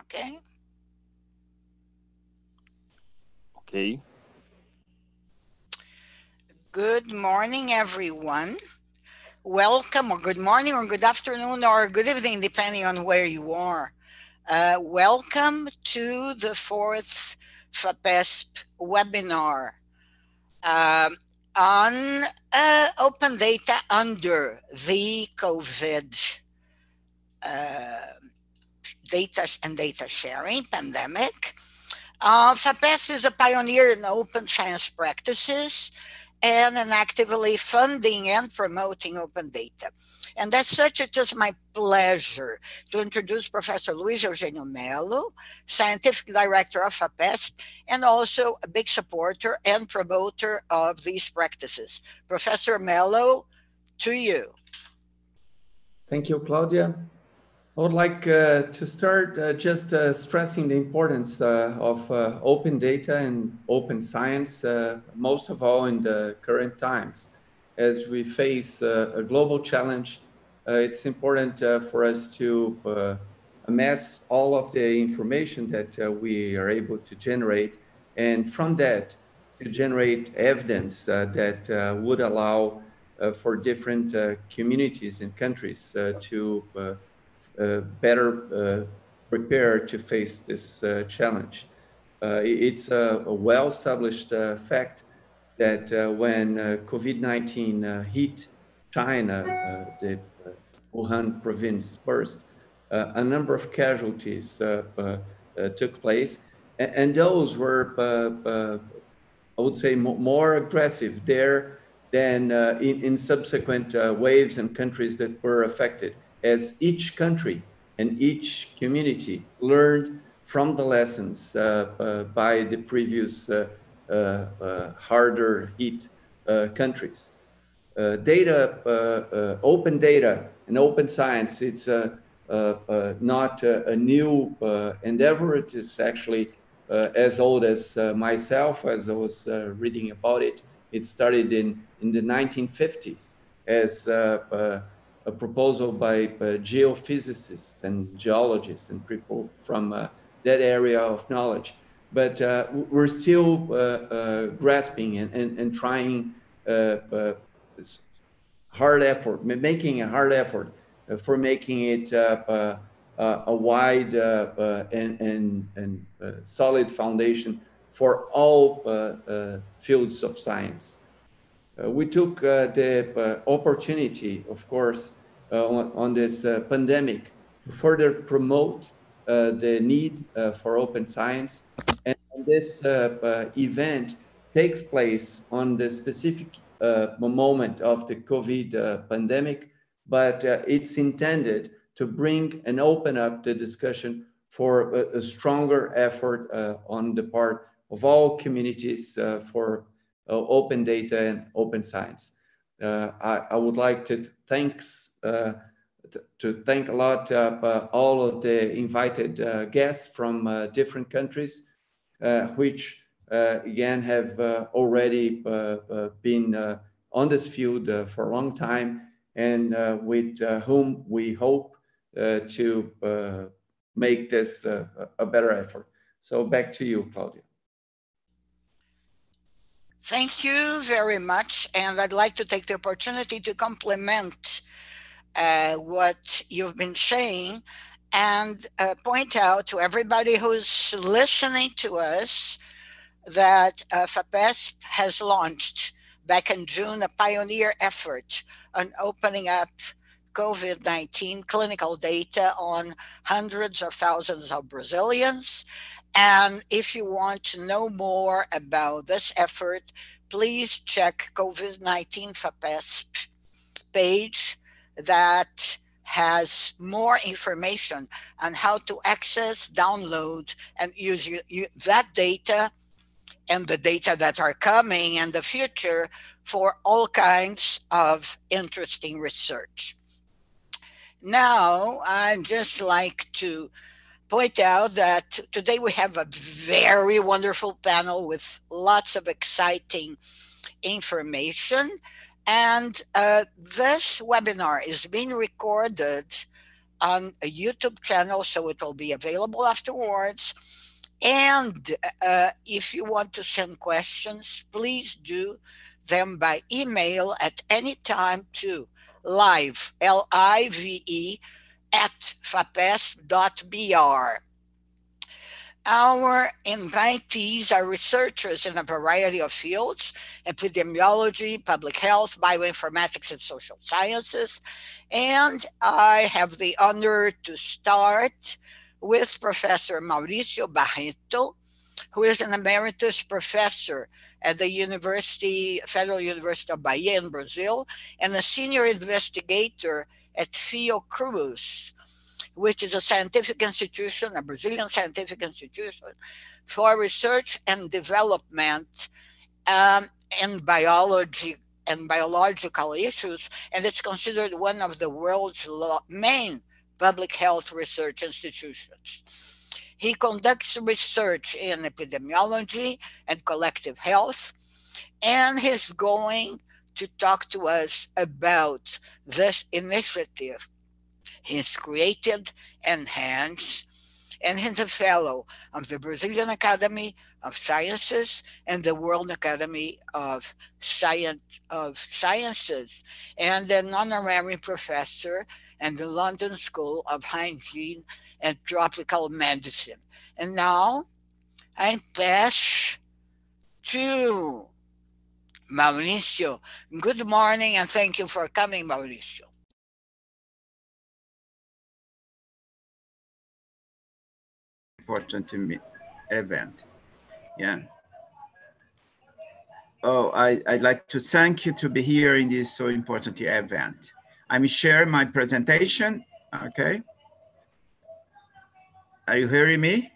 Okay. Okay. Good morning, everyone. Welcome, or good morning, or good afternoon, or good evening, depending on where you are. Uh, welcome to the fourth FAPESP webinar um, on uh, open data under the COVID uh, data and data sharing pandemic. Uh, FAPESP is a pioneer in open science practices and in actively funding and promoting open data. And as such, it is my pleasure to introduce Professor Luiz Eugenio Mello, Scientific Director of FAPESP, and also a big supporter and promoter of these practices. Professor Mello, to you. Thank you, Claudia. I would like uh, to start uh, just uh, stressing the importance uh, of uh, open data and open science, uh, most of all in the current times. As we face a global challenge, it's important for us to amass all of the information that we are able to generate, and from that, to generate evidence that would allow for different communities and countries to Uh, better uh, prepared to face this uh, challenge. Uh, it's a, a well-established uh, fact that when COVID-19 hit China, the Wuhan province first, a number of casualties took place, and, and those were, I would say, more aggressive there than uh, in, in, subsequent uh, waves and countries that were affected as each country and each community learned from the lessons uh, uh, by the previous uh, uh, uh harder hit uh, countries. Uh, data, uh, uh, open data and open science, it's not a new endeavor. It is actually as old as myself, as I was reading about it. It started in, in the 1950s as a proposal by uh, geophysicists and geologists and people from uh, that area of knowledge. But uh, we're still uh, uh, grasping and, and, and trying uh, hard effort, making a hard effort for making it a wide and, and, and solid foundation for all fields of science. Uh, we took uh, the uh, opportunity, of course, uh, on, on, this uh, pandemic to further promote uh, the need for open science. And this event takes place on the specific moment of the COVID pandemic, but it's intended to bring and open up the discussion for a, a stronger effort on the part of all communities for Uh, open data and open science. Uh, I, I, would like to thanks uh, to thank a lot uh, uh, all of the invited guests from different countries, which again have already been on this field for a long time and with whom we hope to make this a better effort. So back to you, Claudia. Thank you very much. And I'd like to take the opportunity to compliment uh, what you've been saying and uh, point out to everybody who's listening to us that uh, FAPESP has launched back in June a pioneer effort on opening up COVID 19 clinical data on hundreds of thousands of Brazilians and if you want to know more about this effort, please check COVID 19 FAPESP page that has more information on how to access, download, and use you, you, that data and the data that are coming in the future for all kinds of interesting research. Now, I'd just like to point out that today we have a very wonderful panel with lots of exciting information. And uh, this webinar is being recorded on a YouTube channel, so it will be available afterwards. And uh, if you want to send questions, please do them by email at any time to live, L I V E, at fapesp.br. Our invitees are researchers in a variety of fields epidemiology, public health, bioinformatics, and social sciences. And I have the honor to start with Professor Mauricio Barreto, who is an emeritus professor at the University, Federal University of Bahia in Brazil, and a senior investigator at Fiocruz, which is a scientific institution, a Brazilian scientific institution for research and development um, in biology and biological issues, and it's considered one of the world's main public health research institutions. He conducts research in epidemiology and collective health, and he's going to talk to us about this initiative He's created and enhanced, and he's a fellow of the Brazilian Academy of Sciences and the World Academy of Science of Sciences, and an honorary professor in the London School of Hygiene and Tropical Medicine. And now I pass to Mauricio. Good morning and thank you for coming, Mauricio. important event. Yeah. Oh, I, I'd like to thank you to be here in this so important event. I'm sharing my presentation, okay? Are you hearing me?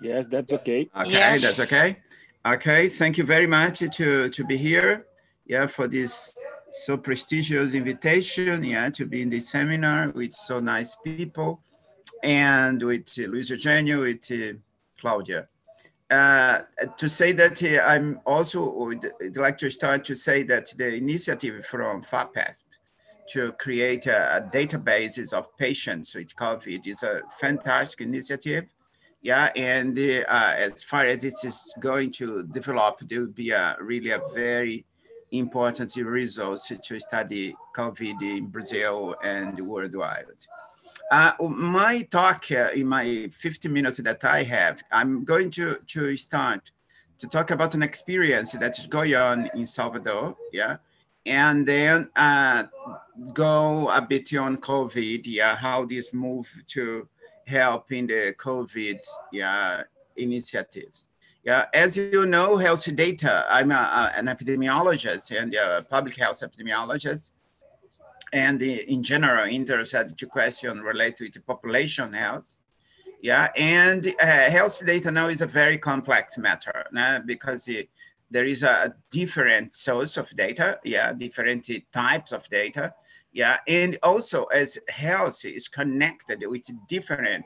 Yes, that's okay. Okay, Yes. that's okay. Okay, thank you very much to, to be here, yeah, for this so prestigious invitation, yeah, to be in this seminar with so nice people and with uh, Luiz Eugenio, with uh, Claudia. Uh, to say that uh, I'm also would like to start to say that the initiative from FAPESP to create a, a databases of patients with COVID is a fantastic initiative. Yeah, and uh, as far as it is going to develop, there will be a really a very important resource to study COVID in Brazil and worldwide. Uh, my talk uh, in my 50 minutes that I have, I'm going to, to start to talk about an experience that is going on in Salvador, yeah, and then uh, go a bit on COVID, yeah, how this move to help in the COVID, yeah, initiatives. Yeah, as you know, health data, I'm a, a, an epidemiologist and a public health epidemiologist and in general interested to question related to population health. Yeah, and uh, health data now is a very complex matter because it, there is a different source of data, yeah, different types of data, yeah, and also as health is connected with different,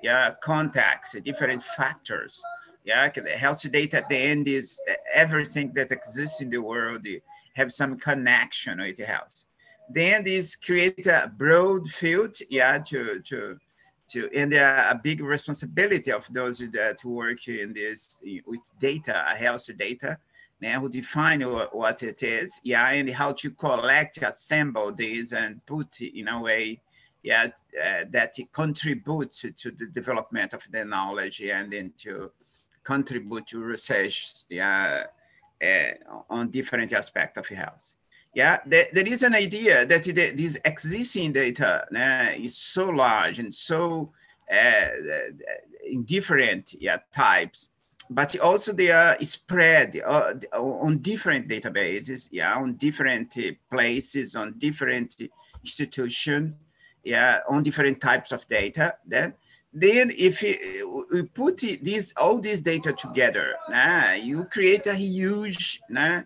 yeah, contacts, different factors, yeah, the health data at the end is everything that exists in the world have some connection with health. Then this create a broad field, yeah, to to to and uh, a big responsibility of those that work in this with data, health data, and who define what it is, yeah, and how to collect, assemble this, and put in a way, yeah, uh, that it contributes to, the development of the knowledge and then to contribute to research, yeah, uh, on different aspects of health. Yeah, there, there is an idea that the, this existing data uh, is so large and so uh, in different yeah, types, but also they are spread uh, on different databases, yeah, on different places, on different institutions, yeah, on different types of data. Then, then if we put these all this data together, uh, you create a huge uh,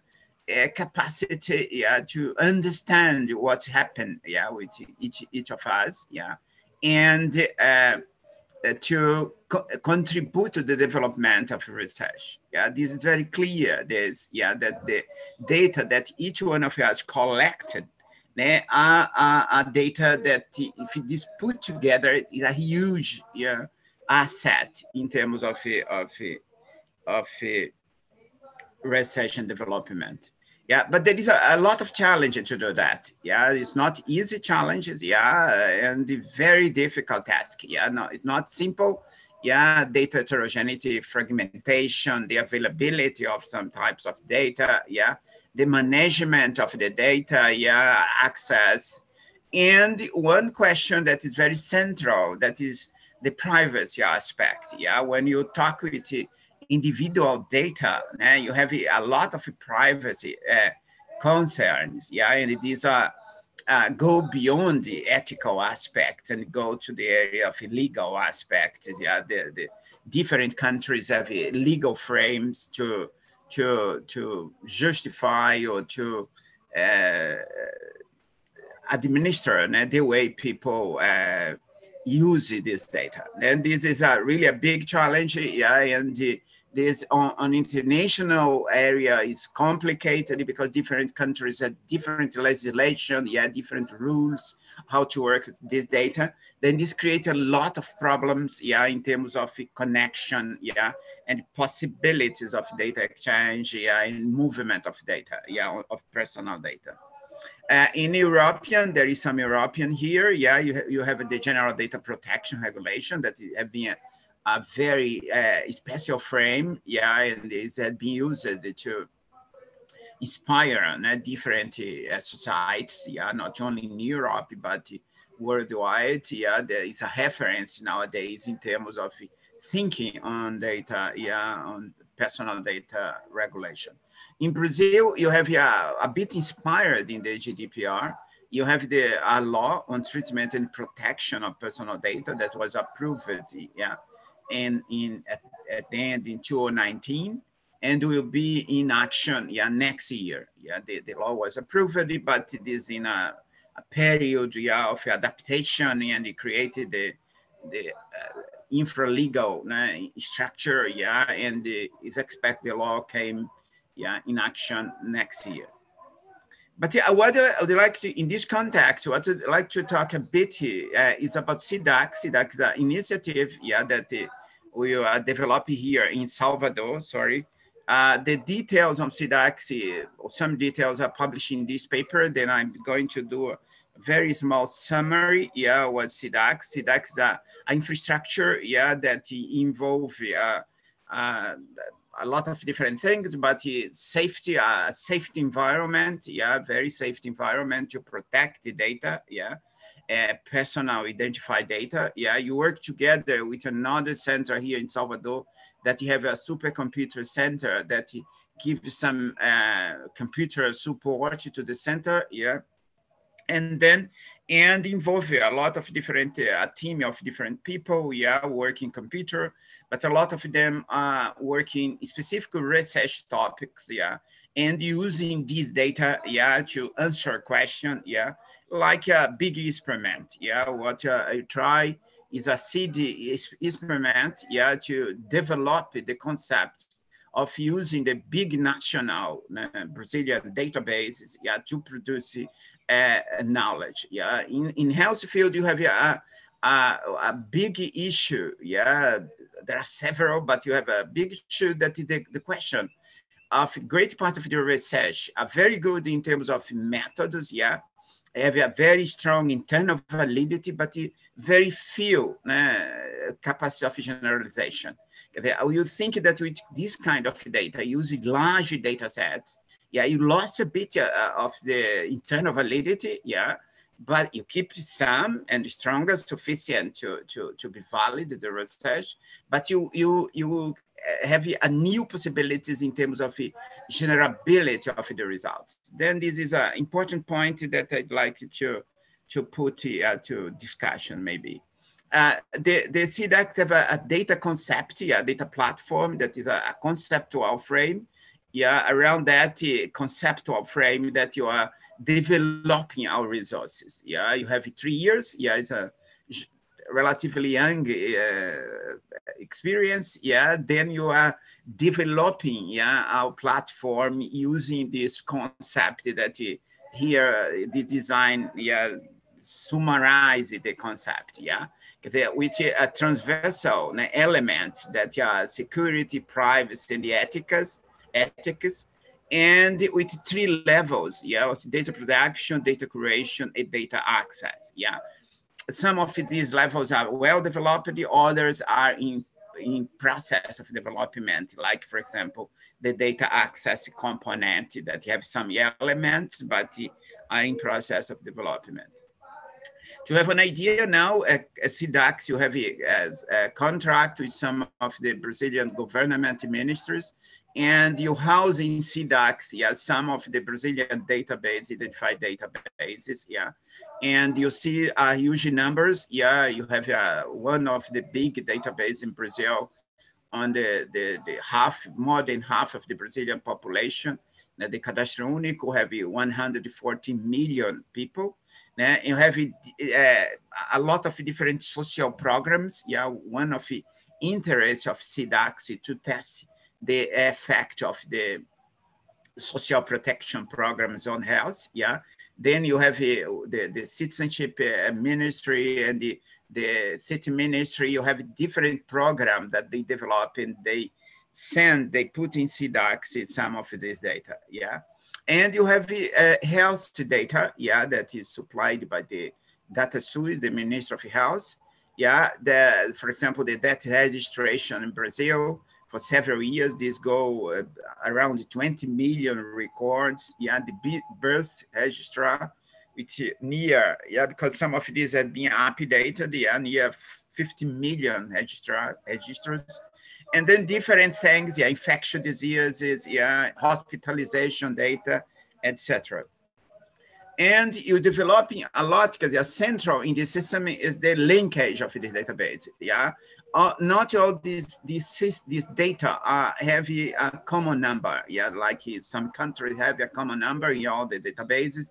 uh, capacity yeah, to understand what's happened yeah, with each, each of us yeah, and uh, to co contribute to the development of research. Yeah, this is very clear. There's yeah that the data that each one of us collected né, are, are, are data that if it is put together is a huge yeah, asset in terms of, of, of uh, research and development. Yeah, but there is a, a, lot of challenge to do that. Yeah, it's not easy challenges. Yeah, and very difficult task. Yeah, no, it's not simple. Yeah, data heterogeneity, fragmentation, the availability of some types of data. Yeah, the management of the data. Yeah, access. And one question that is very central that is the privacy aspect. Yeah, when you talk with individual data, eh, you have a lot of privacy uh, concerns, yeah, and these are uh, go beyond the ethical aspects and go to the area of legal aspects. Yeah, the, the different countries have legal frames to to to justify or to uh, administer the way people uh, use this data. And this is a really a big challenge, yeah, and this on, on, international area is complicated because different countries have different legislation, yeah, different rules, how to work with this data. Then this creates a lot of problems, yeah, in terms of connection, yeah, and possibilities of data exchange, yeah, and movement of data, yeah, of personal data. Uh, in European, there is some European here. Yeah, you, ha you have the general data protection regulation that have been a very uh, special frame, yeah, and it's uh, been used to inspire uh, different uh, societies, yeah, not only in Europe, but worldwide, yeah, there is a reference nowadays in terms of thinking on data, yeah, on personal data regulation. In Brazil, you have yeah, a bit inspired in the GDPR, you have the a law on treatment and protection of personal data that was approved yeah, and in at, at the end in 2019 and will be in action yeah next year yeah the, the law was approved but it is in a, a period yeah, of adaptation and it created the the uh, infra legal uh, structure yeah and the, is expect the law came yeah in action next year but yeah, what I would like to, in this context, what I'd like to talk a bit uh, is about CIDACS. CIDACS is an initiative, yeah, that uh, we are developing here in Salvador, sorry. Uh, the details of CIDACS, some details are published in this paper. Then I'm going to do a very small summary, yeah, what CIDACS. CIDACS is a, infrastructure, yeah, that involve uh, uh, a lot of different things, but safety, a uh, safety environment, yeah, very safety environment to protect the data, yeah uh, personal identified data. Yeah, you work together with another center here in Salvador that you have a supercomputer center that gives some uh, computer support to the center. Yeah, and then and involve a lot of different uh, team of different people yeah working computer but a lot of them are working specific research topics yeah and using this data yeah to answer question yeah like a big experiment. Yeah, what uh, I try is a CD experiment. Yeah, to develop the concept of using the big national uh, Brazilian databases. Yeah, to produce uh, knowledge. Yeah, in in health field you have a, a a big issue. Yeah, there are several, but you have a big issue that is the, the question of great part of the research are very good in terms of methods, yeah, have a very strong internal validity, but very few uh, capacity of generalization. You think that with this kind of data, using large data sets, yeah, you lost a bit uh, of the internal validity, yeah, but you keep some and stronger sufficient to, to, to be valid the research, but you, you, you have a new possibilities in terms of generability of the results. Then this is an important point that I'd like to, to put uh, to discussion maybe. Uh, the, the CIDACS have a, a, data concept, a data platform that is a, a conceptual frame. Yeah, around that uh, conceptual frame that you are developing our resources. Yeah, you have three years. Yeah, it's a relatively young uh, experience, yeah, then you are developing, yeah, our platform using this concept that uh, here uh, the design yeah summarize the concept yeah which is a transversal element that yeah security privacy and the ethics ethics and with three levels yeah data production data curation and data access yeah some of these levels are well developed the others are in in process of development, like for example, the data access component that have some elements, but are in process of development. To have an idea now, at, at CIDACS, you have uh, a, a contract with some of the Brazilian government ministries, and you house in CIDACS, yeah, some of the Brazilian database, identified databases, yeah, and you see uh, huge numbers. Yeah, you have uh, one of the big database in Brazil on the, the, the half, more than half of the Brazilian population. Now, the Cadastro Único have 140 million people. Now, you have uh, a lot of different social programs. Yeah, one of the interests of CIDACS is to test the effect of the social protection programs on health. Yeah, then you have uh, the, the citizenship uh, ministry and the, the city ministry. You have different program that they develop and they send, they put in CIDACS some of this data. Yeah. And you have uh, health data, yeah, that is supplied by the data DataSUS, the Ministry of Health. Yeah, the, for example, the death registration in Brazil, for several years. This go uh, around 20 million records. Yeah, the birth registrar, which near, yeah, because some of these have been updated, yeah, near 50 million registra registers. And then different things, yeah, infectious diseases, yeah, hospitalization data, etc. And you're developing a lot because you're central in the system is the linkage of this database. Yeah, uh, not all these these these data are have a common number. Yeah, like some countries have a common number in all the databases,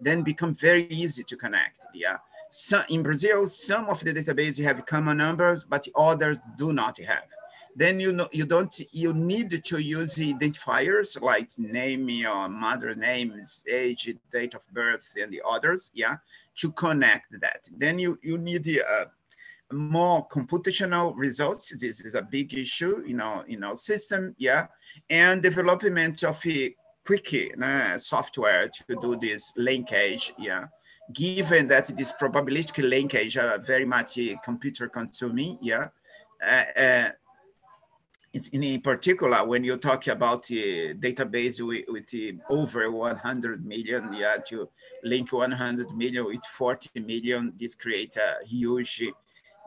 then become very easy to connect. Yeah. So in Brazil, some of the databases have common numbers, but others do not have. Then you know you don't you need to use identifiers like name your mother names, age, date of birth, and the others. Yeah, to connect that. Then you you need the uh, more computational results. This is a big issue, you know, in our system, yeah, and development of a quick uh, software to do this linkage, yeah. Given that this probabilistic linkage are very much uh, computer consuming, yeah. Uh, uh, in particular when you talk about the database with, with over 100 million, yeah, to link 100 million with 40 million, this create a huge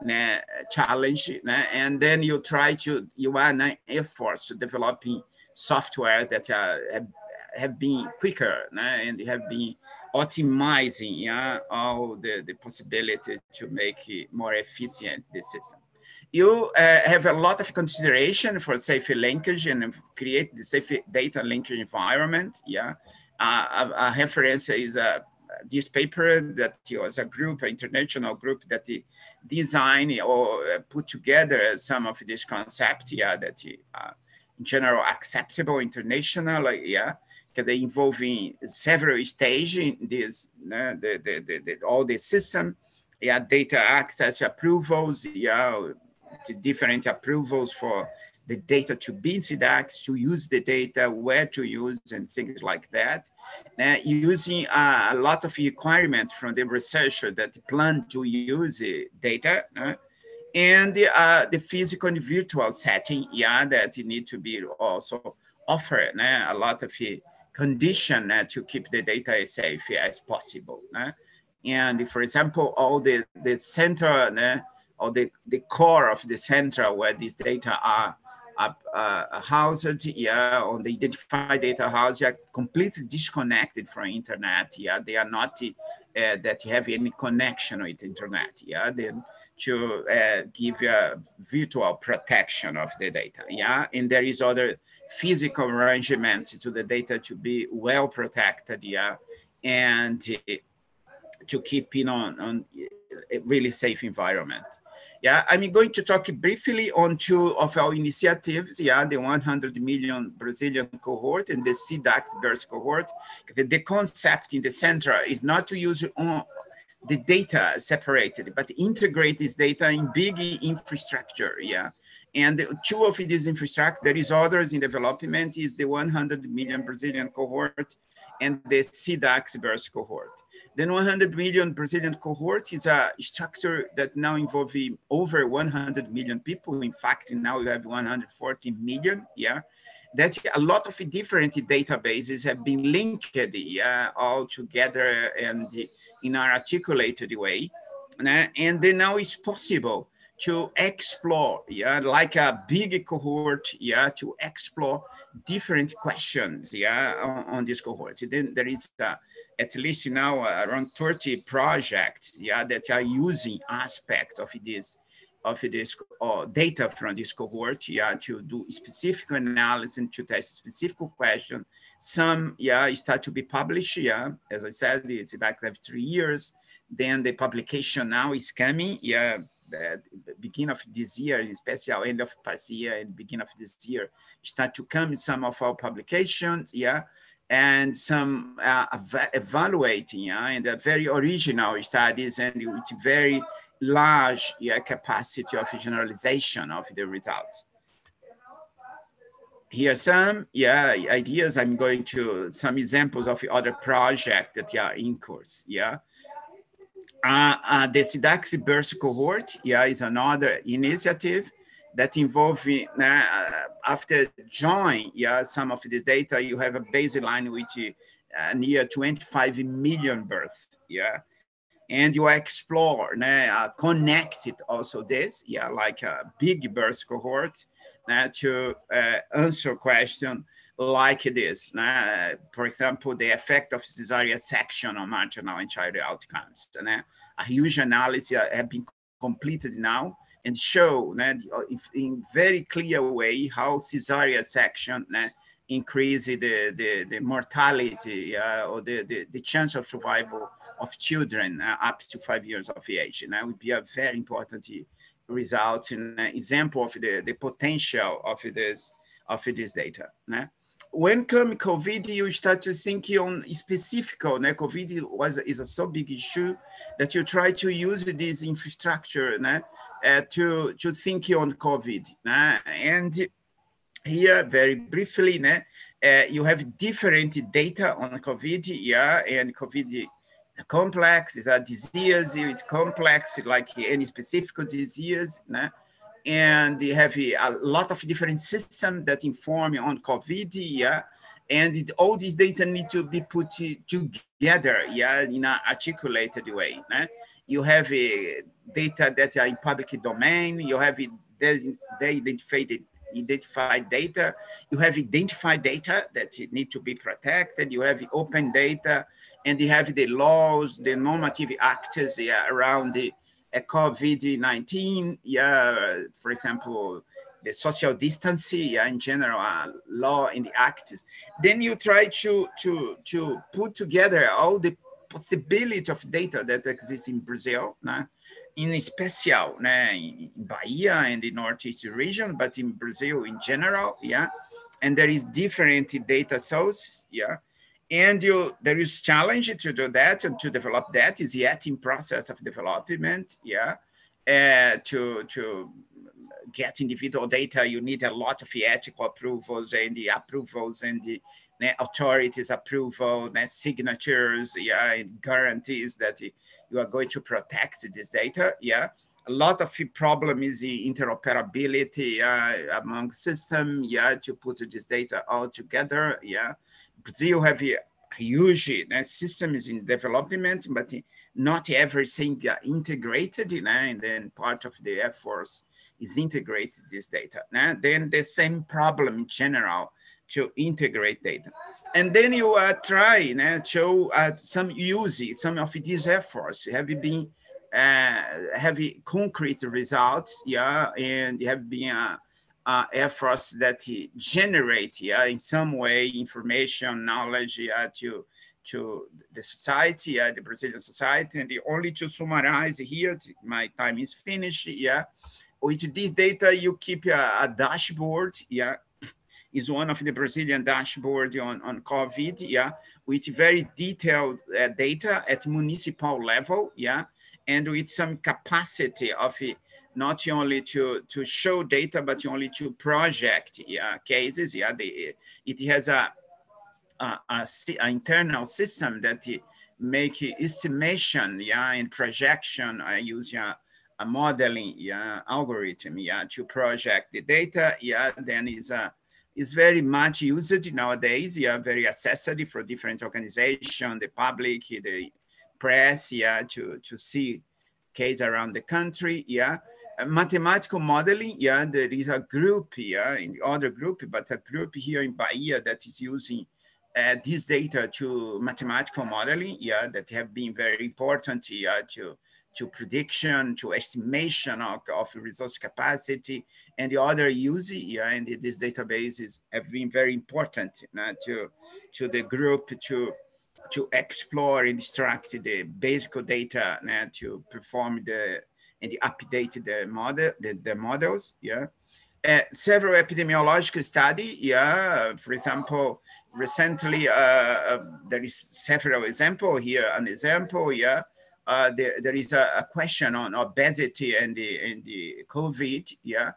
né, challenge, né? and then you try to, you are an efforts to developing software that uh, have, have been quicker né, and have been optimizing yeah, all the, the possibility to make it more efficient the system. You uh, have a lot of consideration for safe linkage and create the safe data linkage environment. Yeah, uh, a, a reference is a this paper that was a group, an international group that designed or uh, put together some of these concepts, yeah, that uh, in general acceptable international, yeah, they involving several stages in this, uh, the, the, the, all the system, yeah, data access approvals, yeah, different approvals for the data to be in CIDACS, to use the data, where to use, and things like that. Uh, using uh, a lot of requirements from the researcher that plan to use data. Uh, and the, uh, the physical and virtual setting, yeah, that need to be also offered a lot of condition uh, to keep the data as safe as possible. and for example, all the, the center or the, the core of the center where these data are a, a house, yeah, on the identified data house, are completely disconnected from internet. Yeah, they are not uh, that have any connection with internet. Yeah, then to uh, give a virtual protection of the data. Yeah, and there is other physical arrangements to the data to be well protected. Yeah, and uh, to keep in on, on a really safe environment. Yeah, I'm going to talk briefly on two of our initiatives. Yeah, the 100 million Brazilian cohort and the CIDACS girls cohort. The, the concept in the center is not to use the data separated, but integrate this data in big infrastructure. Yeah, and two of these infrastructure, there is others in development, is the 100 million Brazilian cohort and the CIDACS birth cohort. The 100 million Brazilian cohort is a structure that now involves over 100 million people. In fact, now you have 140 million, yeah. That a lot of different databases have been linked all together and in an articulated way. And then now it's possible to explore, yeah, like a big cohort, yeah, to explore different questions, yeah, on, on this cohort. Then there is uh, at least now uh, around 30 projects, yeah, that are using aspect of this of this uh, data from this cohort, yeah, to do specific analysis and to test specific question. Some, yeah, start to be published, yeah. As I said, it's back have three years. Then the publication now is coming, yeah, the beginning of this year, especially end of past year and beginning of this year, start to come some of our publications, yeah, and some uh, ev evaluating, yeah, and very original studies and with very large yeah, capacity of generalization of the results. Here some yeah ideas. I'm going to some examples of other projects that are in course. Yeah, uh, uh, the CIDACS Burst cohort, yeah, is another initiative that involve uh, after join, yeah, some of this data, you have a baseline which uh, near 25 million births, yeah, and you explore, uh, connected also this, yeah, like a big birth cohort uh, to uh, answer question like this. Uh, for example, the effect of cesarean section on maternal and child outcomes. And, uh, a huge analysis have been completed now and show uh, in very clear way how cesarean section increase the, the, the mortality uh, or the, the, the, chance of survival of children uh, up to five years of age. And that would be a very important result and example of the, the potential of this, of this data when come COVID, you start to think on specific. Né? Eh, COVID was is a so big issue that you try to use this infrastructure né? Uh, to to think on COVID. Né? And here, very briefly, né? Uh, you have different data on COVID, yeah, and COVID the complex is a disease, it's complex like any specific disease. Né? And they have a, lot of different systems that inform you on COVID, yeah, and it, all these data need to be put together, yeah, in an articulated way. Eh? You have data that are in public domain. You have they identified identified data. You have identified data that need to be protected. You have open data, and you have the laws, the normative actors yeah, around the COVID-19, yeah, for example, the social distancing, yeah, in general, uh, law in the acts. Then you try to, to, to put together all the possibility of data that exists in Brazil, né? in special né? in Bahia and the Northeast region, but in Brazil in general, yeah. And there is different data sources, yeah and you there is challenge to do that and to develop that is yet in process of development yeah. Uh, to to get individual data you need a lot of ethical approvals and the approvals and the authorities approval and signatures yeah and guarantees that you are going to protect this data yeah. A lot of the problem is the interoperability uh, among system yeah to put this data all together yeah Brazil have a huge uh, system is in development, but not everything integrated, you know, and then part of the Force is integrated this data. Now, then the same problem in general to integrate data. And then you uh, try you know, show uh, some use, some of these efforts have been uh, have concrete results, yeah, and you have been uh, uh, efforts that generate, yeah, in some way information, knowledge, yeah, to to the society, yeah, the Brazilian society. And the only to summarize here, my time is finished, yeah. With this data, you keep a, a dashboard, yeah, is one of the Brazilian dashboard on, on COVID, yeah, with very detailed uh, data at municipal level, yeah, and with some capacity of it, not only to, to show data, but only to project yeah, cases, yeah, the, it has a, a, a, a internal system that make estimation, yeah, and projection I use a, a modeling yeah, algorithm, yeah, to project the data, yeah, then is a is very much used nowadays. Yeah, very accessible for different organizations, the public, the press. Yeah, to to see case around the country. Yeah, uh, mathematical modeling. Yeah, there is a group here in the other group, but a group here in Bahia that is using uh, this data to mathematical modeling. Yeah, that have been very important. Yeah, to to prediction, to estimation of, of resource capacity, and the other use, yeah, and these databases have been very important uh, to, to the group to, to explore and extract the basic data uh, to perform the and updated the model, the, the models, yeah. Uh, several epidemiological study, yeah. For example, recently uh, uh, there is several example here. An example, yeah, uh, there, there is a, a, question on obesity and the, and the COVID, yeah.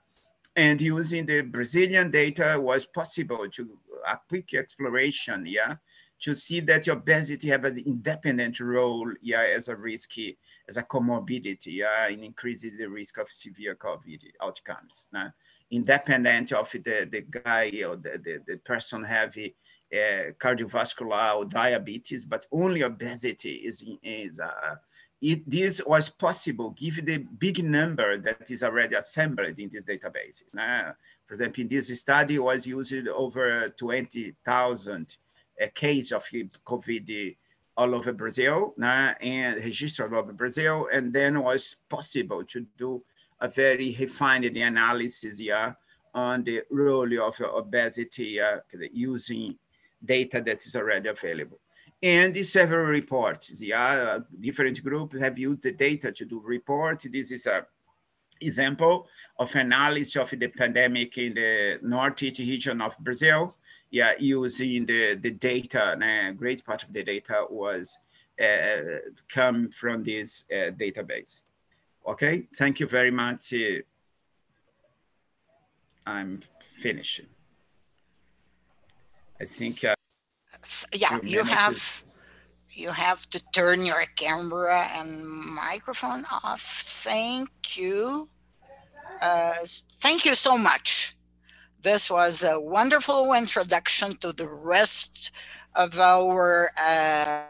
And using the Brazilian data was possible to a quick exploration, yeah, to see that your obesity have an independent role, yeah, as a risky, as a comorbidity, yeah, in increasing the risk of severe COVID outcomes, nah? independent of the, the guy or the, the, the person having uh, cardiovascular or diabetes, but only obesity is, is a, it, this was possible given the big number that is already assembled in this database. Uh, for example, in this study was used over 20,000 uh, case of COVID all over Brazil uh, and registered all over Brazil. And then was possible to do a very refined analysis yeah, on the role of obesity uh, using data that is already available and several reports. Yeah, different groups have used the data to do reports. This is a example of analysis of the pandemic in the northeast region of Brazil. Yeah, using the, the data, and a great part of the data was uh, come from these uh, databases. Okay, thank you very much. I'm finishing. I think uh, yeah, you have you have to turn your camera and microphone off. Thank you. Uh, thank you so much. This was a wonderful introduction to the rest of our uh,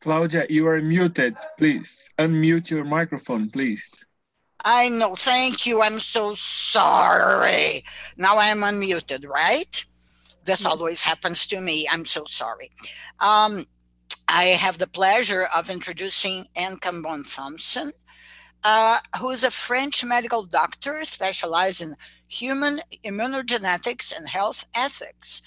Claudia, you are muted. Please unmute your microphone, please. I know. Thank you. I'm so sorry. Now I'm unmuted, right? This yes. always happens to me. I'm so sorry. Um, I have the pleasure of introducing Anne Cambon Thomsen, uh, who is a French medical doctor specialized in human immunogenetics and health ethics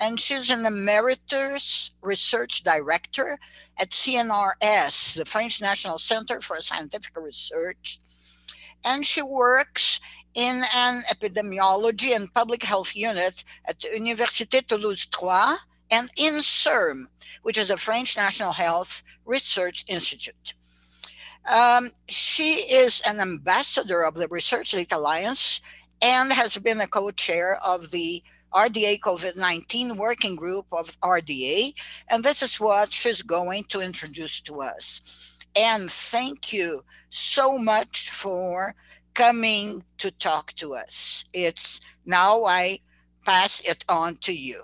and she's an emeritus research director at CNRS, the French National Center for Scientific Research. And she works in an epidemiology and public health unit at the Université Toulouse 3 and Inserm, which is the French National Health Research Institute. Um, she is an ambassador of the Research Data Alliance and has been a co-chair of the RDA COVID 19 working group of RDA. And this is what she's going to introduce to us. And thank you so much for coming to talk to us. It's now I pass it on to you.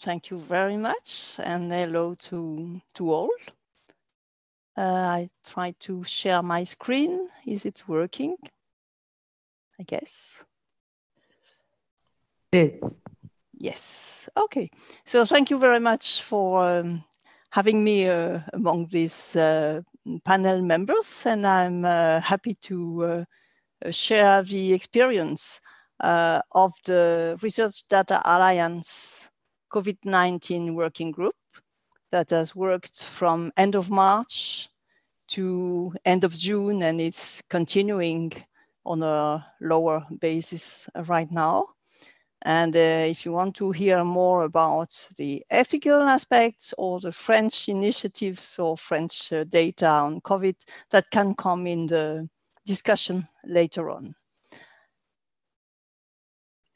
Thank you very much and hello to, to all. Uh, I try to share my screen. Is it working? I guess. Yes. Yes. Okay. So thank you very much for um, having me uh, among these uh, panel members, and I'm uh, happy to uh, share the experience uh, of the Research Data Alliance COVID-19 working group that has worked from end of March to end of June, and it's continuing on a lower basis right now. And uh, if you want to hear more about the ethical aspects or the French initiatives or French uh, data on COVID, that can come in the discussion later on.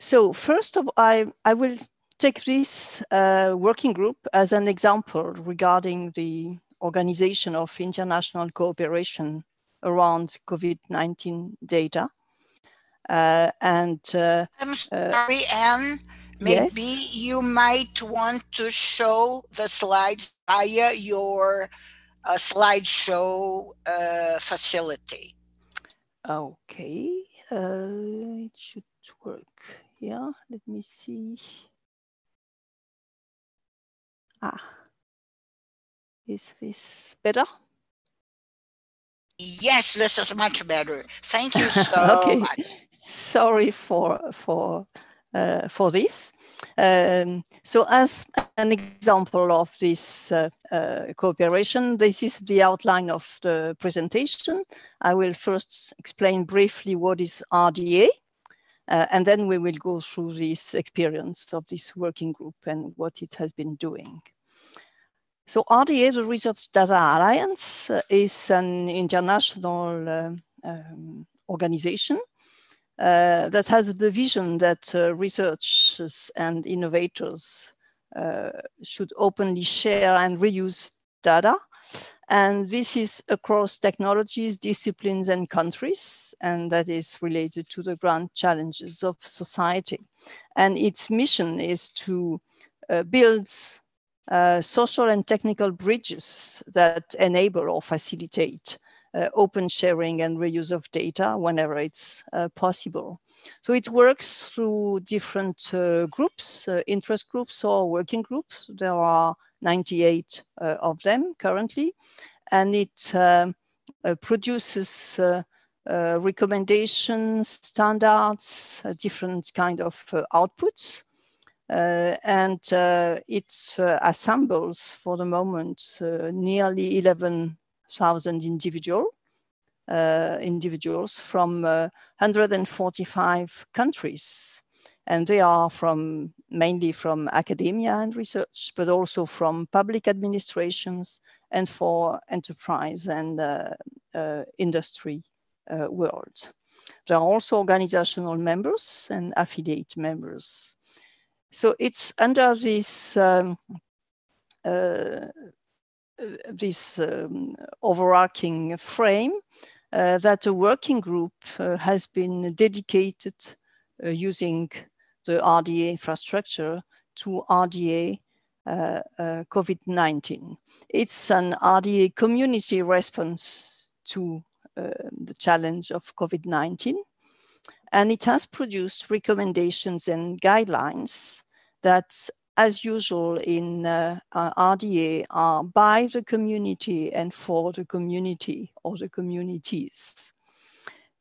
So first of all, I, I will take this uh, working group as an example regarding the organization of international cooperation around COVID-19 data. Uh, and uh, I'm sorry, Anne. Maybe yes? you might want to show the slides via your uh, slideshow uh, facility. Okay, uh, it should work. Yeah, let me see. Ah, is this better? Yes, this is much better. Thank you so okay. much. Sorry for for uh, for this. Um, so, as an example of this uh, uh, cooperation, this is the outline of the presentation. I will first explain briefly what is RDA, uh, and then we will go through this experience of this working group and what it has been doing. So RDA, the Research Data Alliance, uh, is an international uh, um, organization uh, that has the vision that uh, researchers and innovators uh, should openly share and reuse data. And this is across technologies, disciplines, and countries, and that is related to the grand challenges of society. And its mission is to uh, build uh, social and technical bridges that enable or facilitate open sharing and reuse of data whenever it's uh, possible. So it works through different uh, groups, uh, interest groups or working groups. There are 98 uh, of them currently, and it um, produces recommendations, standards, different kind of outputs uh, and uh, it uh, assembles for the moment nearly 11,000 individual, individuals from 145 countries. And they are from mainly from academia and research, but also from public administrations and for enterprise and uh, uh, industry uh, world. There are also organizational members and affiliate members. So it's under this um, uh, this um, overarching frame uh, that a working group uh, has been dedicated uh, using the RDA infrastructure to RDA uh, uh, COVID-19. It's an RDA community response to the challenge of COVID-19 and it has produced recommendations and guidelines that, as usual in uh, uh, RDA, are by the community and for the community or the communities.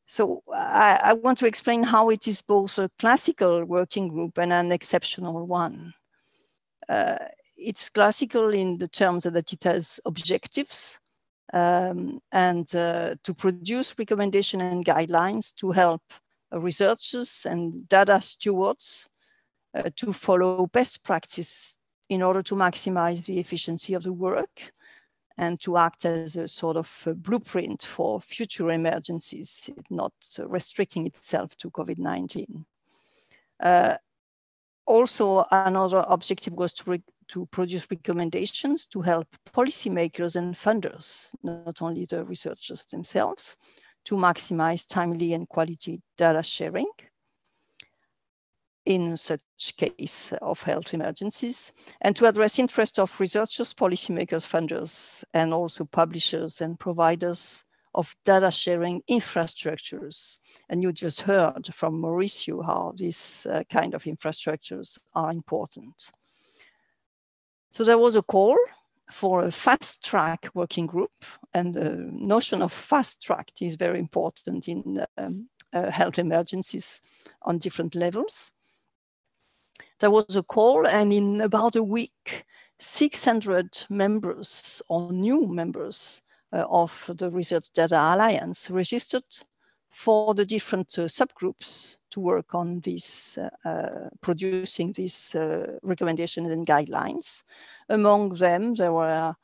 So I, I, want to explain how it is both a classical working group and an exceptional one. Uh, it's classical in the terms that it has objectives um, and uh, to produce recommendation and guidelines to help researchers and data stewards uh, to follow best practice in order to maximize the efficiency of the work and to act as a sort of a blueprint for future emergencies, not restricting itself to COVID-19. Uh, also, another objective was to, to produce recommendations to help policymakers and funders, not only the researchers themselves, to maximize timely and quality data sharing in such case of health emergencies, and to address interest of researchers, policymakers, funders, and also publishers and providers of data sharing infrastructures. And you just heard from Mauricio how these uh, kind of infrastructures are important. So there was a call for a fast track working group. And the notion of fast track is very important in um, uh, health emergencies on different levels. There was a call, and in about a week, 600 members or new members uh, of the Research Data Alliance registered for the different uh, subgroups to work on this, uh, uh producing these uh, recommendations and guidelines. Among them, there were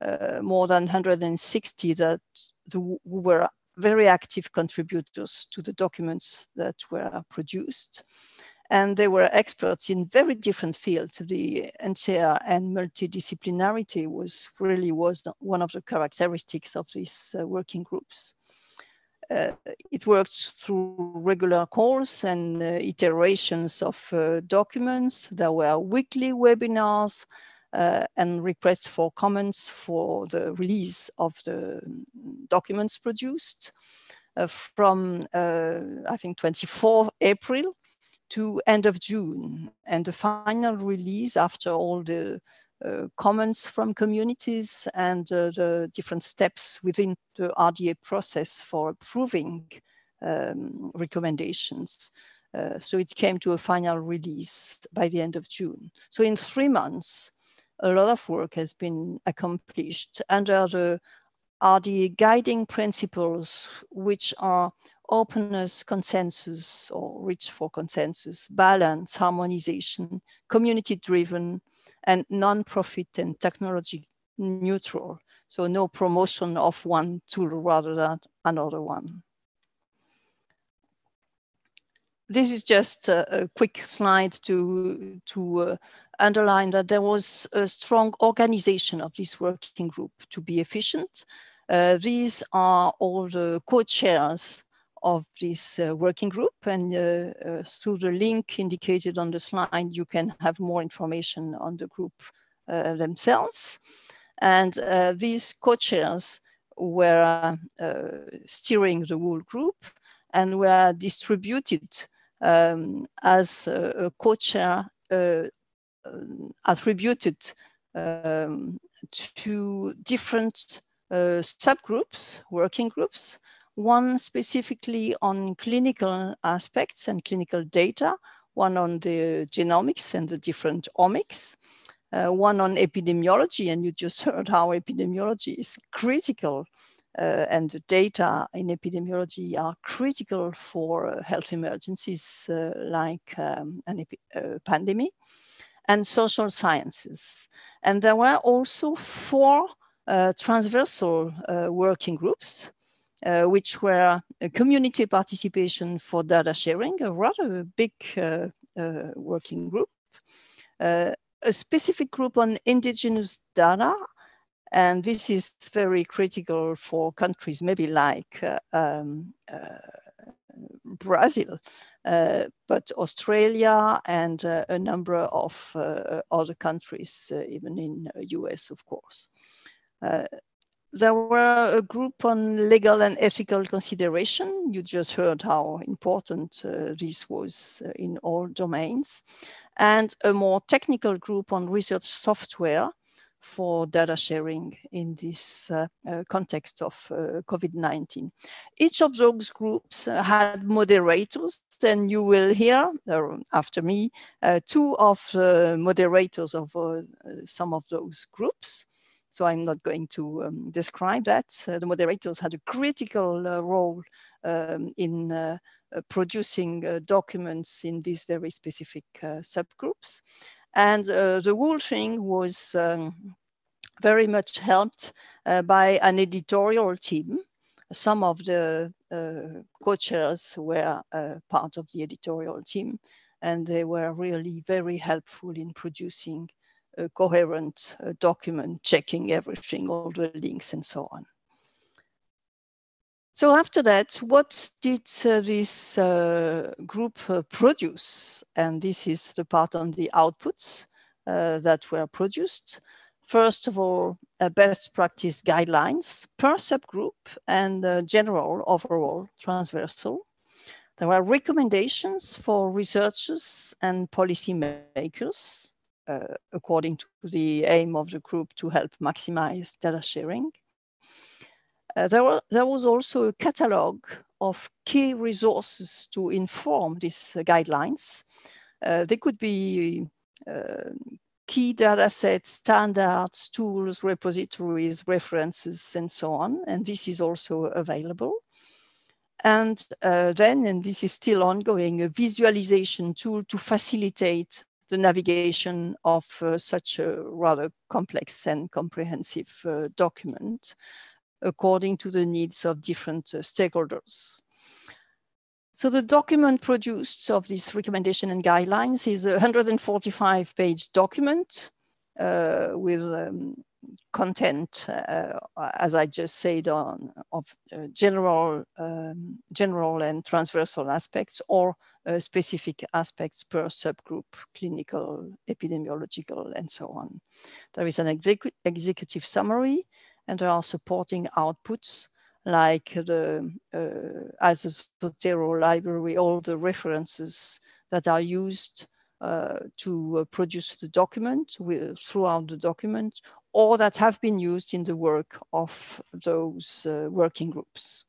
uh, more than 160 that who were very active contributors to the documents that were produced. And they were experts in very different fields. The NCR and multidisciplinarity was really was one of the characteristics of these uh, working groups. Uh, it worked through regular calls and uh, iterations of uh, documents. There were weekly webinars uh, and requests for comments for the release of the documents produced uh, from, I think, 24 April to end of June. And the final release after all the uh, comments from communities and uh, the different steps within the RDA process for approving um, recommendations. Uh, so it came to a final release by the end of June. So in three months, a lot of work has been accomplished under the RDA guiding principles, which are openness, consensus, or reach for consensus, balance, harmonization, community-driven, and non-profit and technology neutral. So no promotion of one tool rather than another one. This is just a, a quick slide to, to uh, underline that there was a strong organization of this working group to be efficient. Uh, these are all the co-chairs of this uh, working group. And uh, uh, through the link indicated on the slide, you can have more information on the group themselves. And these co-chairs were steering the whole group and were distributed um, as a, co-chair uh, attributed um, to different uh, subgroups, working groups, one specifically on clinical aspects and clinical data, one on the genomics and the different omics, uh, one on epidemiology, and you just heard how epidemiology is critical uh, and the data in epidemiology are critical for uh, health emergencies uh, like um, an uh, pandemic and social sciences. And there were also four uh, transversal working groups uh, which were community participation for data sharing, a rather big uh, uh, working group, a specific group on indigenous data, and this is very critical for countries maybe like um, Brazil, uh, but Australia and uh, a number of uh, other countries, even in the US, of course there were a group on legal and ethical consideration. You just heard how important uh, this was uh, in all domains. And a more technical group on research software for data sharing in this uh, uh context of uh, COVID-19. Each of those groups uh, had moderators, and you will hear after me two of the moderators of some of those groups. So I'm not going to um, describe that. Uh, the moderators had a critical uh, role um, in uh, uh producing uh, documents in these very specific subgroups. And the whole thing was um, very much helped by an editorial team. Some of the co-chairs were part of the editorial team and they were really very helpful in producing a coherent uh, document, checking everything, all the links and so on. So after that, what did uh, this uh, group uh, produce? And this is the part on the outputs uh, that were produced. First of all, best practice guidelines per subgroup and uh, general, overall, transversal. There were recommendations for researchers and policymakers uh, according to the aim of the group to help maximize data sharing. Uh, there, were, there was also a catalog of key resources to inform these guidelines. they could be key data sets, standards, tools, repositories, references, and so on. And this is also available. And uh, then, and this is still ongoing, a visualization tool to facilitate the navigation of uh, such a rather complex and comprehensive uh, document according to the needs of different uh, stakeholders. So the document produced of this recommendation and guidelines is a 145 page document uh, with um, content, uh, as I just said, on of uh, general, um, general and transversal aspects or uh, specific aspects per subgroup, clinical, epidemiological, and so on. There is an exec executive summary and there are supporting outputs like the uh, as a Zotero library, all the references that are used uh, to uh, produce the document with, throughout the document, or that have been used in the work of those uh, working groups.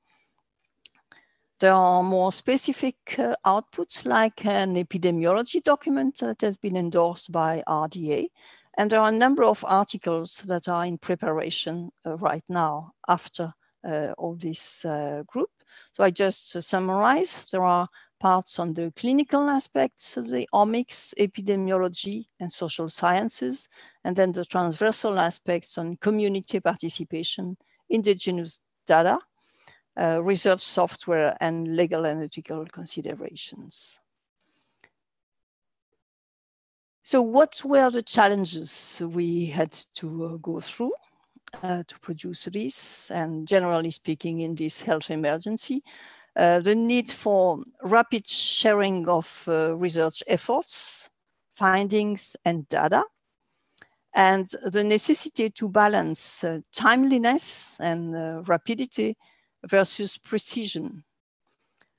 There are more specific uh, outputs like an epidemiology document that has been endorsed by RDA. And there are a number of articles that are in preparation uh, right now after uh, of this uh, group. So I just summarize, there are parts on the clinical aspects of the omics, epidemiology, and social sciences, and then the transversal aspects on community participation, indigenous data, uh, research software, and legal and ethical considerations. So what were the challenges we had to uh, go through? uh, to produce this, and generally speaking, in this health emergency, uh, the need for rapid sharing of uh, research efforts, findings, and data, and the necessity to balance uh, timeliness and rapidity versus precision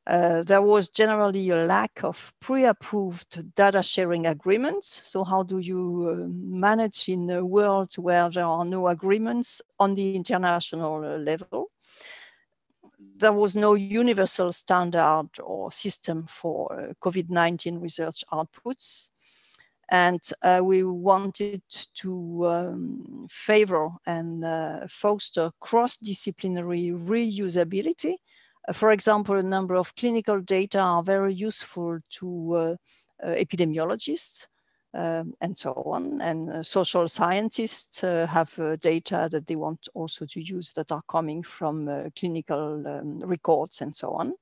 uh, there was generally a lack of pre-approved data sharing agreements. So how do you uh, manage in a world where there are no agreements on the international uh, level? There was no universal standard or system for uh, COVID-19 research outputs. And uh, we wanted to um, favor and uh, foster cross-disciplinary reusability for example, a number of clinical data are very useful to uh, uh, epidemiologists um, and so on. And uh, social scientists uh, have uh, data that they want also to use that are coming from uh, clinical um, records and so on.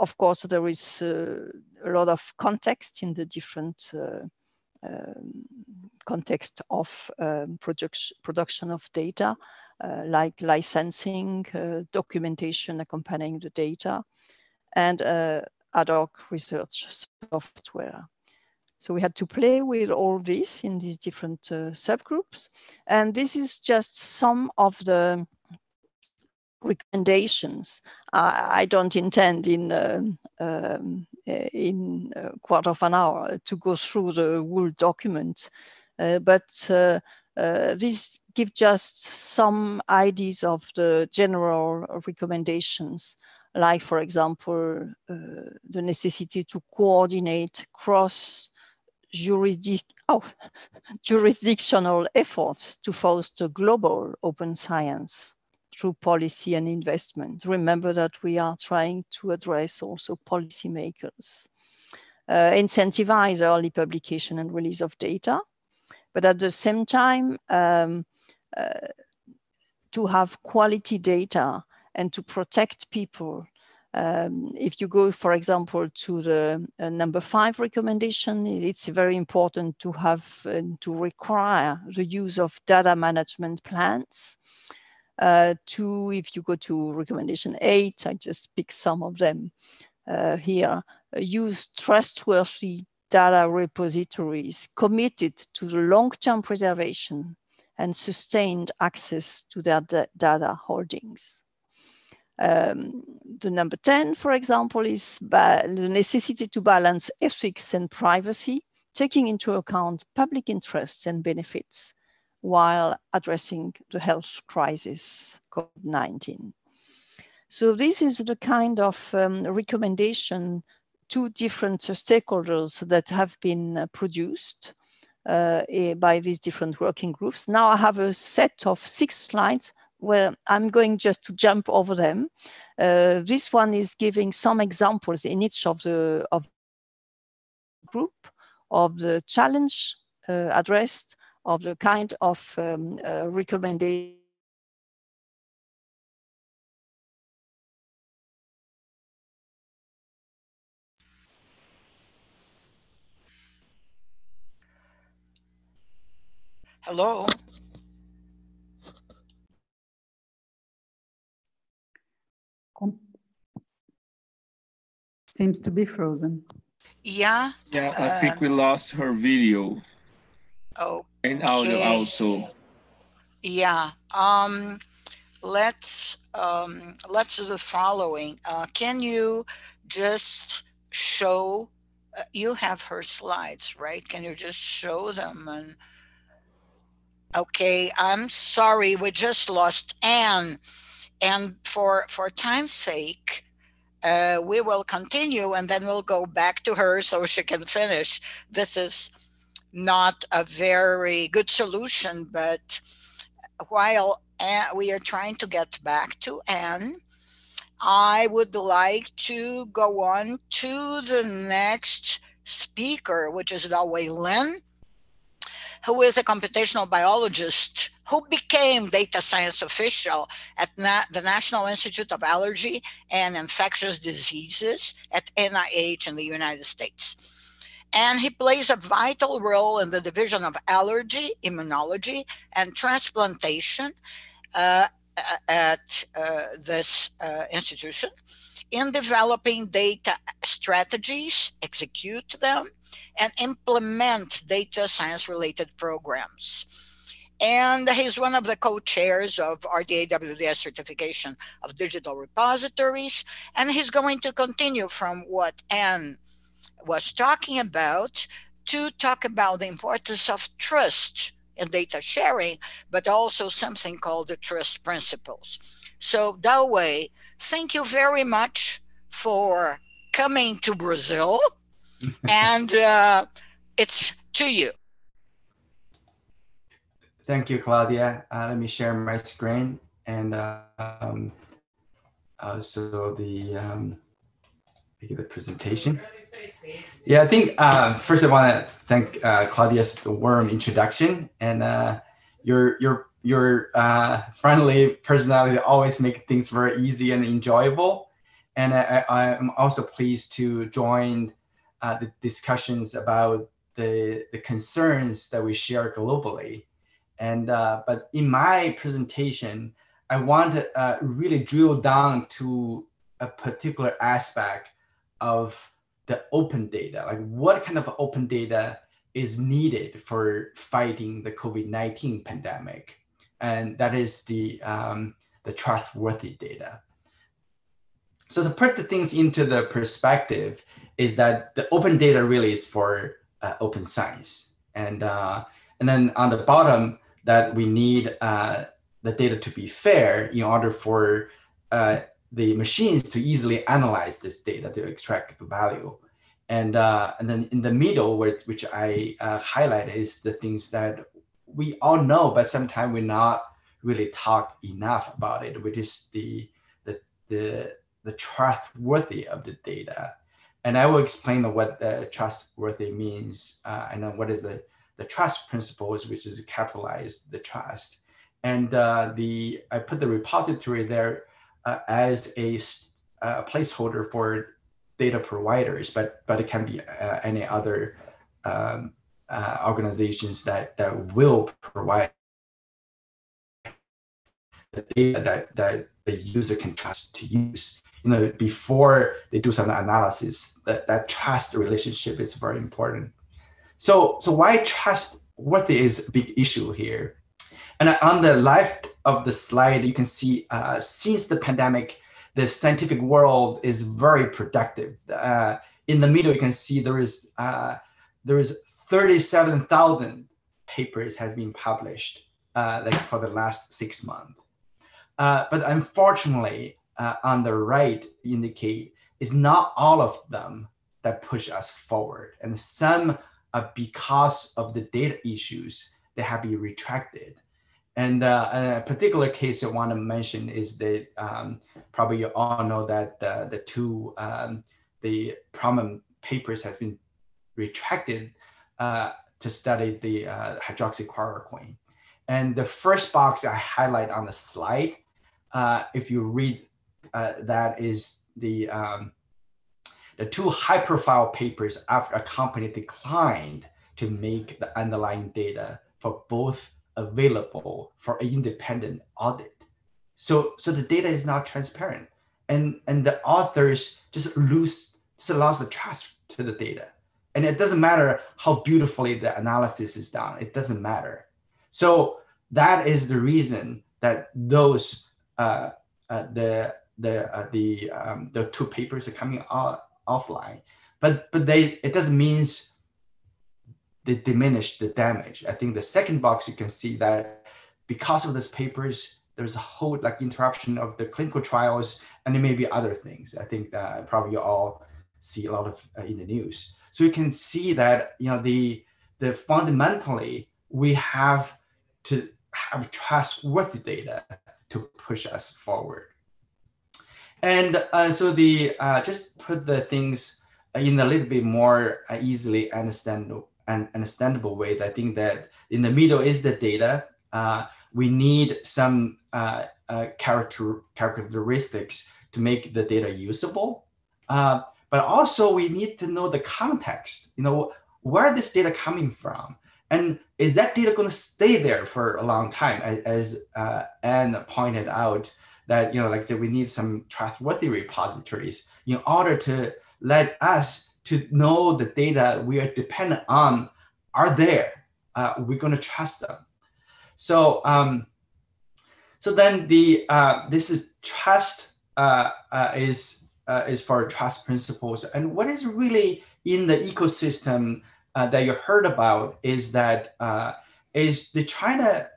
Of course, there is a lot of context in the different um, context of um, production, production of data. Uh, like licensing, uh, documentation accompanying the data, and uh, ad hoc research software. So we had to play with all this in these different uh, subgroups. And this is just some of the recommendations. I, don't intend in, uh, um, in a quarter of an hour to go through the whole document, uh, but this give just some ideas of the general recommendations, like, for example, uh, the necessity to coordinate cross jurisdic oh, jurisdictional efforts to foster global open science through policy and investment. Remember that we are trying to address also policymakers. Uh, incentivize early publication and release of data, but at the same time, um, uh, to have quality data and to protect people. Um, if you go, for example, to the uh, number five recommendation, it's very important to have uh, to require the use of data management plans. Uh, to, if you go to recommendation eight, I just pick some of them uh, here, use trustworthy data repositories committed to the long-term preservation and sustained access to their data holdings. Um, the number 10, for example, is the necessity to balance ethics and privacy taking into account public interests and benefits while addressing the health crisis, COVID-19. So this is the kind of um, recommendation to different stakeholders that have been uh, produced uh, eh, by these different working groups. Now I have a set of six slides where I'm going just to jump over them. Uh, this one is giving some examples in each of the of group of the challenge uh, addressed, of the kind of um, uh, recommendation Hello? Seems to be frozen. Yeah. Yeah, I Uh, think we lost her video Oh, and audio Okay. also. yeah. Um, let's um, let's do the following. Uh, can you just show? Uh, you have her slides, right? Can you just show them? And okay, I'm sorry, we just lost Anne, and for for time's sake. Uh, we will continue and then we'll go back to her so she can finish. This is not a very good solution, but while eh, we are trying to get back to Anne, I would like to go on to the next speaker, which is Dawei Lin, who is a computational biologist who became data science official at Na- the National Institute of Allergy and Infectious Diseases at NIH in the United States. And he plays a vital role in the division of allergy, immunology, and transplantation uh, at uh, this uh, institution in developing data strategies, execute them, and implement data science related programs. And he's one of the co-chairs of RDA WDS certification of digital repositories. And he's going to continue from what Anne was talking about to talk about the importance of trust in data sharing, but also something called the trust principles. So Dawei, thank you very much for coming to Brazil. and uh, it's to you. Thank you, Claudia. Uh, let me share my screen and um, uh, so the um, the presentation. Yeah, I think uh, first I want to thank uh, Claudia's warm introduction and uh, your your your uh, friendly personality always make things very easy and enjoyable. And I, I, I'm also pleased to join uh, the discussions about the the concerns that we share globally. And uh, but in my presentation, I want to uh, really drill down to a particular aspect of the open data, like what kind of open data is needed for fighting the COVID-19 pandemic. And that is the, um, the trustworthy data. So to put the things into the perspective is that the open data really is for uh, open science. And, uh, and then on the bottom, that we need uh, the data to be fair in order for uh, the machines to easily analyze this data to extract the value. And, uh, and then in the middle, which, which I uh, highlight is the things that we all know, but sometimes we're not really talk enough about it, which is the, the, the, the trustworthy of the data. And I will explain what the trustworthy means uh, and then what is the, the trust principles, which is capitalize the trust. And uh, the I put the repository there uh, as a, a, placeholder for data providers, but but it can be uh, any other um, uh, organizations that that will provide the data that, that the user can trust to use. You know, before they do some analysis, that, that trust relationship is very important. So, so why trustworthy is a big issue here. And on the left of the slide, you can see uh, since the pandemic, the scientific world is very productive. Uh, in the middle, you can see there is uh, there is 37,000 papers has been published uh, like for the last six months. Uh, but unfortunately, uh, on the right indicate it's not all of them that push us forward. And some, because of the data issues, they have been retracted. And uh, a particular case I want to mention is that um, probably you all know that uh, the two um, the prominent papers has been retracted uh, to study the uh, hydroxychloroquine. And the first box I highlight on the slide, uh, if you read uh, that is the um, the two high-profile papers after a company declined to make the underlying data for both available for an independent audit. So, so the data is not transparent, and and the authors just lose just lost the trust to the data, and it doesn't matter how beautifully the analysis is done. It doesn't matter. So that is the reason that those uh, uh, the the uh, the um, the two papers are coming out offline, but but they it doesn't means they diminish the damage. I think the second box you can see that because of these papers, there's a whole like interruption of the clinical trials, and there may be other things. I think that probably you all see a lot of uh, in the news. So you can see that you know the the fundamentally we have to have trustworthy data to push us forward. And uh, so the uh, just put the things in a little bit more uh, easily understandable and understandable way. I think that in the middle is the data. Uh, we need some uh, uh, character characteristics to make the data usable. but also we need to know the context. You know where this data coming from, and is that data going to stay there for a long time? As Anne pointed out, that you know like we need some trustworthy repositories in order to let us to know the data we are dependent on are there. Uh, we're going to trust them. So um, so then the uh, this is trust uh, uh is uh, is for trust principles. And what is really in the ecosystem uh, that you heard about is that is the China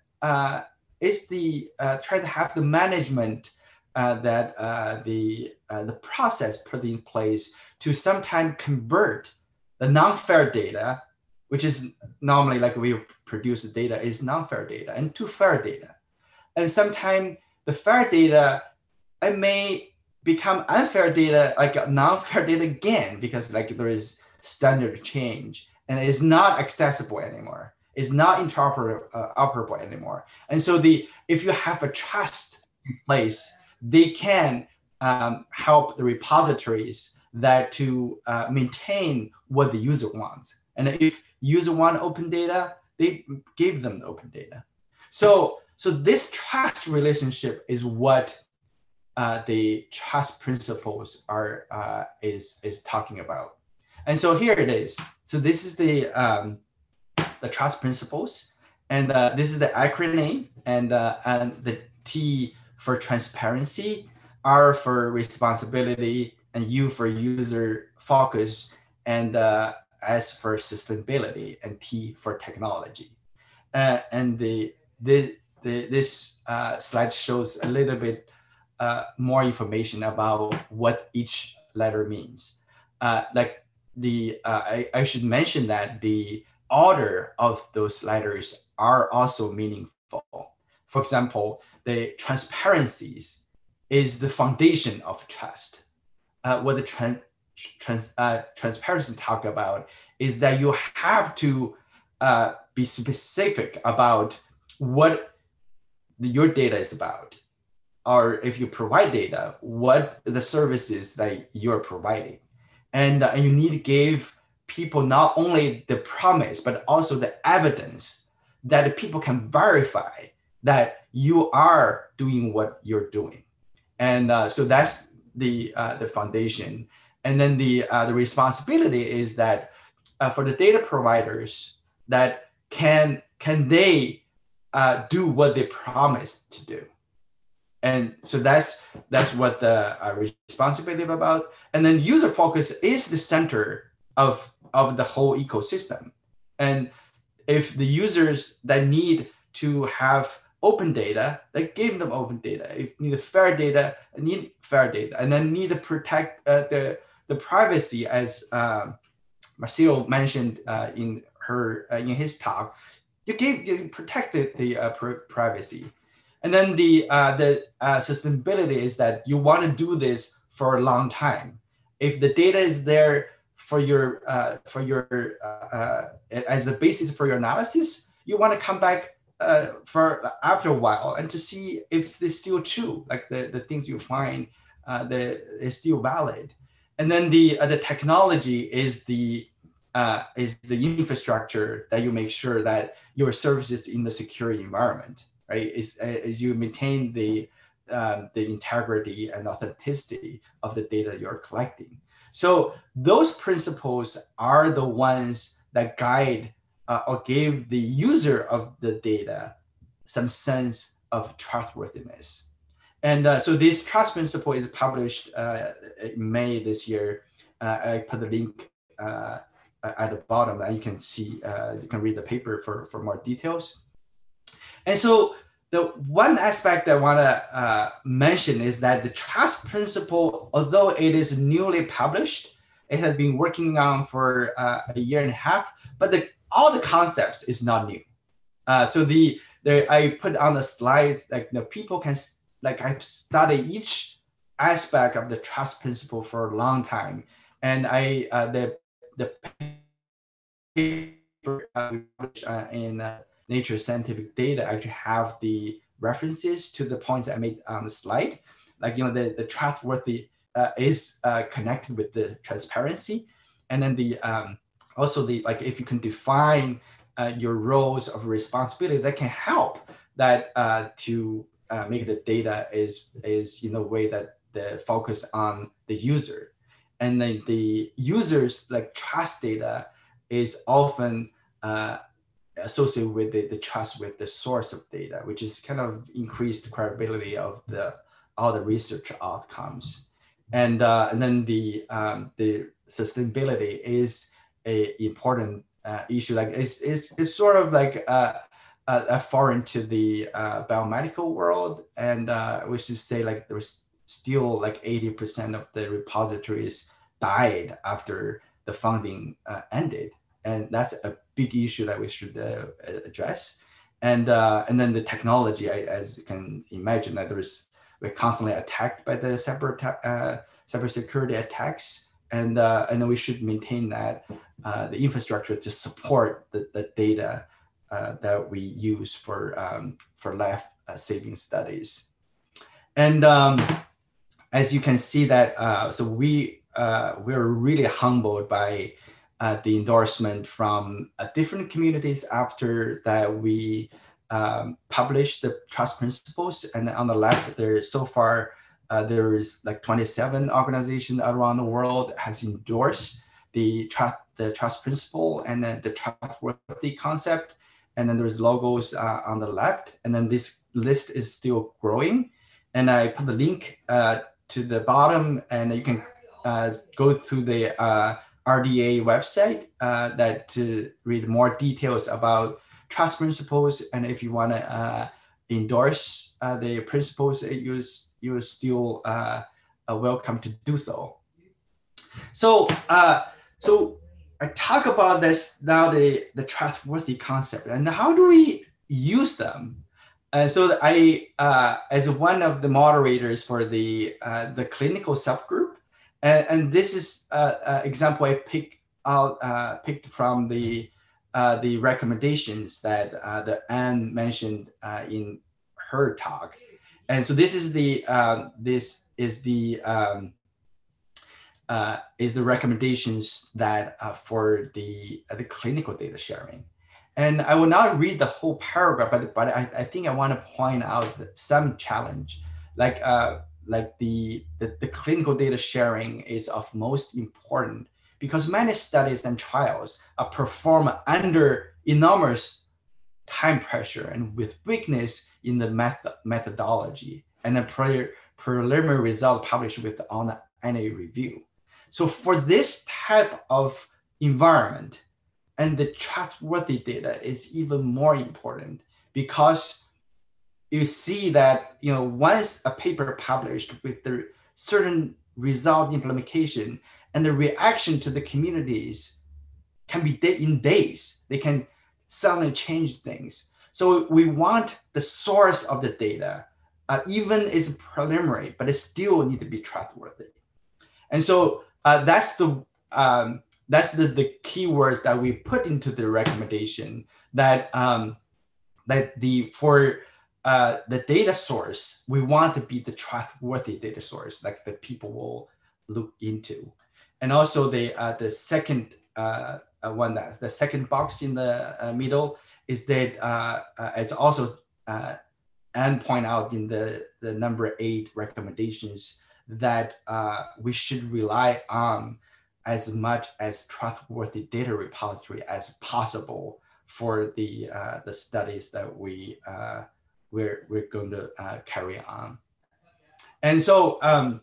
is the try to have the management uh, that uh, the the process put in place to sometimes convert the non-fair data, which is normally like we produce data is non-fair data, into fair data, and sometimes the fair data it may become unfair data like non-fair data again because like there is standard change and it is not accessible anymore is not interoperable uh, anymore. And so the if you have a trust in place, they can um, help the repositories that to uh, maintain what the user wants. And if user want open data, they give them the open data. So so this trust relationship is what uh, the trust principles are uh, is is talking about. And so here it is. So this is the um, the trust principles. And uh, this is the acronym, and, uh, and the T for transparency, R for responsibility, and U for user focus, and uh, S for sustainability, and T for technology. Uh, and the, the, the, this uh, slide shows a little bit uh, more information about what each letter means. like the, I, I should mention that the order of those letters are also meaningful. For example, the transparencies is the foundation of trust. Uh, what the trans, trans, uh, transparency talk about is that you have to uh, be specific about what your data is about, or if you provide data, what the services that you're providing, and, uh, you need to give people not only the promise but also the evidence that people can verify that you are doing what you're doing. And uh, so that's the uh, the foundation. And then the uh, the responsibility is that uh, for the data providers that can can they uh, do what they promised to do. And so that's that's what the uh, responsibility about. And then user focus is the center of of the whole ecosystem. And if the users that need to have open data, like give them open data. If need fair data, need fair data, and then need to protect uh, the the privacy, as um, Marcelo mentioned uh, in her uh, in his talk. You give you protect the, uh, privacy, and then the uh, the uh, sustainability is that you want to do this for a long time. If the data is there for your for your as the basis for your analysis, you want to come back uh, for after a while and to see if it's still true, like the, the things you find uh, that is still valid. And then the uh, the technology is the uh, is the infrastructure that you make sure that your services in the secure environment, right? Is as you maintain the um, the integrity and authenticity of the data you're collecting. So those principles are the ones that guide uh, or give the user of the data some sense of trustworthiness. And uh, so this trust principle is published uh, in May this year. Uh, I put the link uh, at the bottom and you can see, uh, you can read the paper for, for more details. And so the one aspect I want to mention is that the trust principle, although it is newly published, it has been working on for a year and a half, but the all the concepts is not new. Uh, so the, I put on the slides like the people can like I've studied each aspect of the trust principle for a long time, and I uh, the the paper uh, uh, in uh, Nature Scientific Data actually have the references to the points I made on the slide. Like you know the the trustworthy uh, is uh, connected with the transparency, and then the um, also the like if you can define uh, your roles of responsibility that can help that uh, to uh, make the data is is in a way that the focus on the user. And then the users like trust data is often uh, associated with the, the trust with the source of data which is kind of increased credibility of the all the research outcomes. And uh, and then the um, the sustainability is a important uh, issue. Like it's, it's, it's sort of like uh, a, foreign to the uh, biomedical world. And uh, we should say like there's still like 80% of the repositories died after the funding uh, ended. And that's a big issue that we should uh, address. And, uh, and then the technology, I, as you can imagine, that there's we're constantly attacked by the cyber, uh, cyber security attacks and uh, and we should maintain that uh, the infrastructure to support the, the data uh, that we use for um, for life uh, saving studies. And um, as you can see that, uh, so we uh, we're really humbled by the endorsement from different communities after that we um, published the trust principles. And on the left, there so far uh, there is like 27 organizations around the world has endorsed the trust the trust principle and then the trustworthy concept. And then there's logos uh, on the left. And then this list is still growing. And i put the link uh, to the bottom. And you can uh, go to the uh, rda website uh, that to read more details about trust principles. And if you want to endorse the principles it use you're still uh, uh, welcome to do so. So, uh, so I talk about this now the the trustworthy concept and how do we use them? And so I, uh, as one of the moderators for the uh, the clinical subgroup, and, and this is an uh, example I picked out uh, picked from the uh, the recommendations that uh, the Anne mentioned uh, in her talk. And so this is the uh, this is the um, uh, is the recommendations that uh, for the uh, the clinical data sharing. And I will not read the whole paragraph, but but I, I think I want to point out some challenge, like uh, like the, the the clinical data sharing is of most important because many studies and trials are performed under enormous time pressure and with weakness in the method methodology and the pre preliminary result published with on annual review. So for this type of environment, And the trustworthy data is even more important because you see that you know once a paper published with the certain result implementation and the reaction to the communities can be in days. They can suddenly change things. So we want the source of the data, uh, even it's preliminary, but it still need to be trustworthy. And so uh, that's the um, that's the, the keywords that we put into the recommendation that um, that the for uh, the data source we want to be the trustworthy data source like that people will look into, and also the uh, the second uh, one that the second box in the uh, middle is that uh, it's also and point out in the, the number eight recommendations that we should rely on as much as trustworthy data repository as possible for the uh, the studies that we uh, we're we're going to uh, carry on. And so um,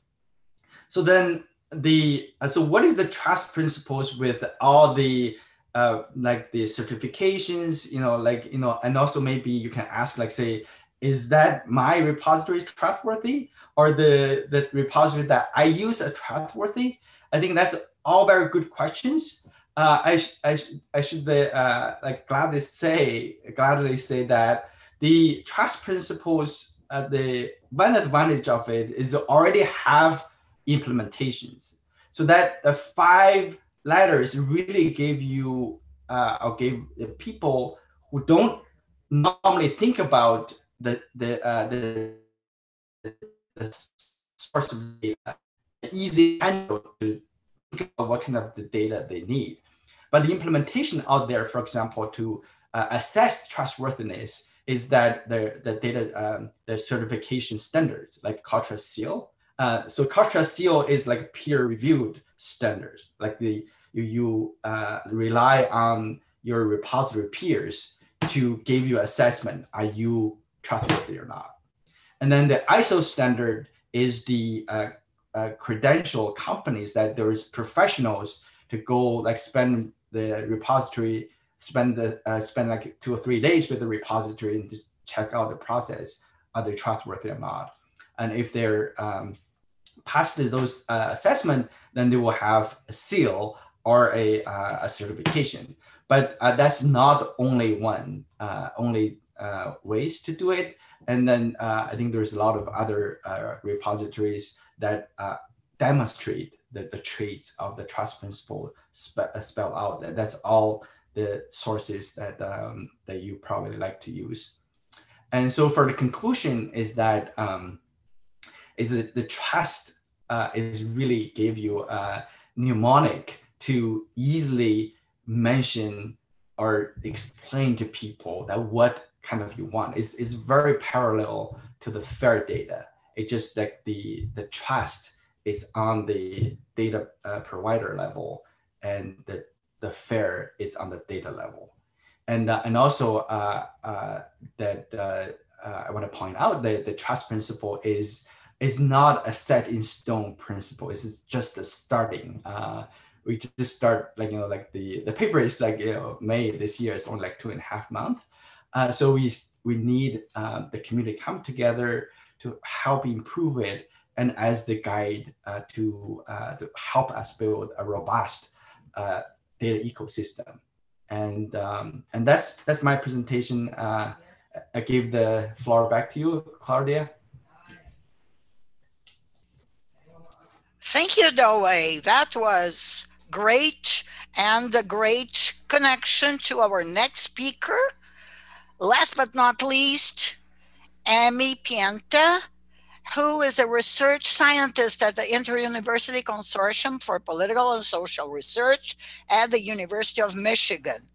so then the so what is the trust principles with all the uh, like the certifications, you know, like you know, and also maybe you can ask like say, is that my repository trustworthy or the the repository that I use a trustworthy? I think that's all very good questions. Uh, I, sh- I, sh- I should uh, like gladly say gladly say that the trust principles uh, the one advantage of it is already have implementations so that the five letters really give you uh, or give people who don't normally think about the the uh, the, the source of data easy handle to think about what kind of the data they need. But the implementation out there, for example, to uh, assess trustworthiness is that the, the data, um, the certification standards like CoreTrustSeal. Uh, so CoreTrustSeal is like peer reviewed standards, like the you, you uh, rely on your repository peers to give you assessment, are you trustworthy or not? And then the ISO standard is the uh, uh, credential companies that there is professionals to go like spend the repository, spend the uh, spend like two or three days with the repository and to check out the process, are they trustworthy or not? And if they're um, past those uh, assessment, then they will have a seal or a, uh, a certification. But uh, that's not only one, uh, only uh, ways to do it. And then uh, I think there's a lot of other repositories that demonstrate the, the traits of the trust principle spe- spell out. That's all the sources that, um, that you probably like to use. And so for the conclusion is that um, is that the trust uh, is really gave you a mnemonic to easily mention or explain to people that what kind of you want is is very parallel to the FAIR data. It just like the the trust is on the data uh, provider level, and the the FAIR is on the data level, and uh, and also uh, uh that uh, uh, I want to point out that the trust principle is is not a set in stone principle. It's just a starting. we just start like you know like the the paper is like you know May this year. It's only like two and a half months uh, so we we need uh, the community come together to help improve it and as the guide uh, to uh, to help us build a robust uh, data ecosystem. And um, and that's that's my presentation. Uh, I give the floor back to you, Claudia. Thank you, Doe. That was great and a great connection to our next speaker. Last but not least, Amy Pienta, who is a research scientist at the Inter-University Consortium for Political and Social Research at the University of Michigan.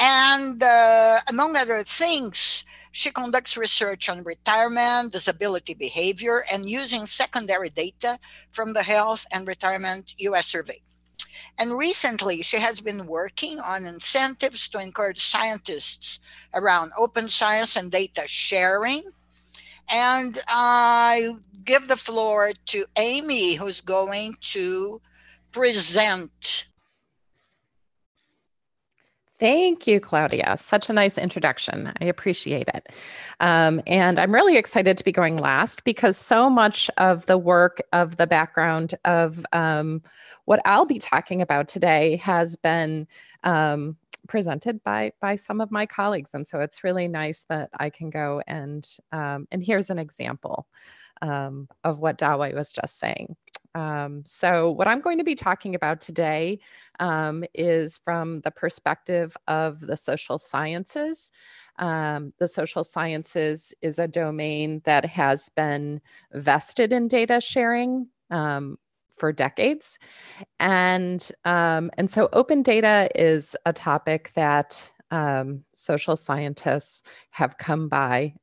And uh, among other things, she conducts research on retirement, disability behavior, and using secondary data from the Health and Retirement US Survey. And recently, she has been working on incentives to encourage scientists around open science and data sharing. And I give the floor to Amy, who's going to present. Thank you, Claudia. Such a nice introduction. I appreciate it. Um, and I'm really excited to be going last because so much of the work of the background of um, what I'll be talking about today has been um, presented by by some of my colleagues, and so it's really nice that I can go and um, and here's an example um, of what Dawei was just saying. Um, so, what I'm going to be talking about today um, is from the perspective of the social sciences. Um, the social sciences is a domain that has been vested in data sharing um, for decades, and um, and so open data is a topic that um, social scientists have come by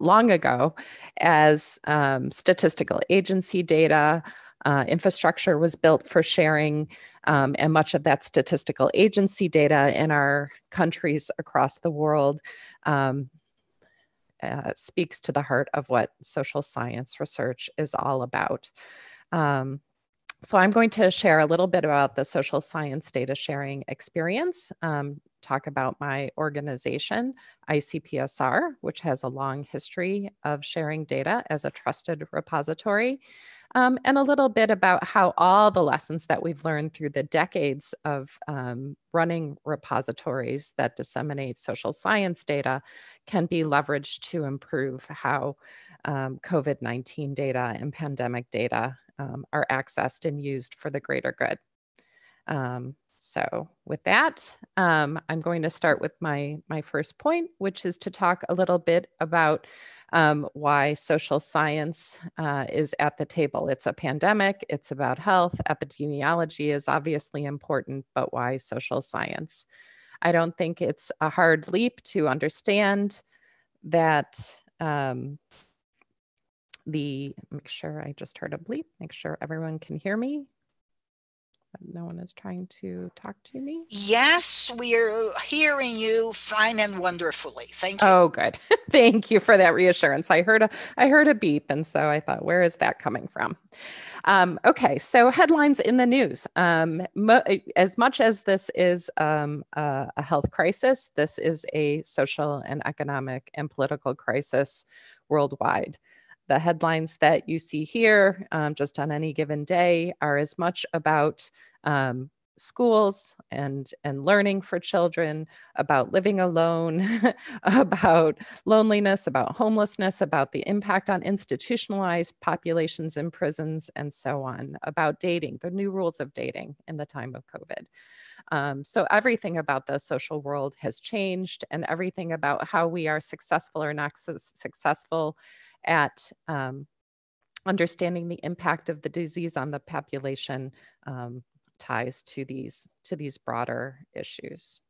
long ago as um, statistical agency data. Uh, infrastructure was built for sharing, um, and much of that statistical agency data in our countries across the world um, uh, speaks to the heart of what social science research is all about. Um, so I'm going to share a little bit about the social science data sharing experience, um, talk about my organization, ICPSR, which has a long history of sharing data as a trusted repository, um, and a little bit about how all the lessons that we've learned through the decades of um, running repositories that disseminate social science data can be leveraged to improve how um, COVID 19 data and pandemic data um, are accessed and used for the greater good. Um, so with that, um, I'm going to start with my, my first point, which is to talk a little bit about um, why social science uh, is at the table. It's a pandemic, it's about health, epidemiology is obviously important, but why social science? I don't think it's a hard leap to understand that um, the, make sure I just heard a bleep, make sure everyone can hear me. No one is trying to talk to me. Yes, we are hearing you fine and wonderfully. Thank you. Oh, good. Thank you for that reassurance. I heard a I heard a beep, and so I thought, where is that coming from? Um, okay, so headlines in the news. Um, mo- as much as this is um, a, a health crisis, this is a social and economic and political crisis worldwide. The headlines that you see here, um, just on any given day, are as much about um, schools and and learning for children about living alone about loneliness about homelessness about the impact on institutionalized populations in prisons and so on about dating the new rules of dating in the time of covid. Um, so everything about the social world has changed and everything about how we are successful or not su- successful at um, understanding the impact of the disease on the population um, ties to these to these broader issues.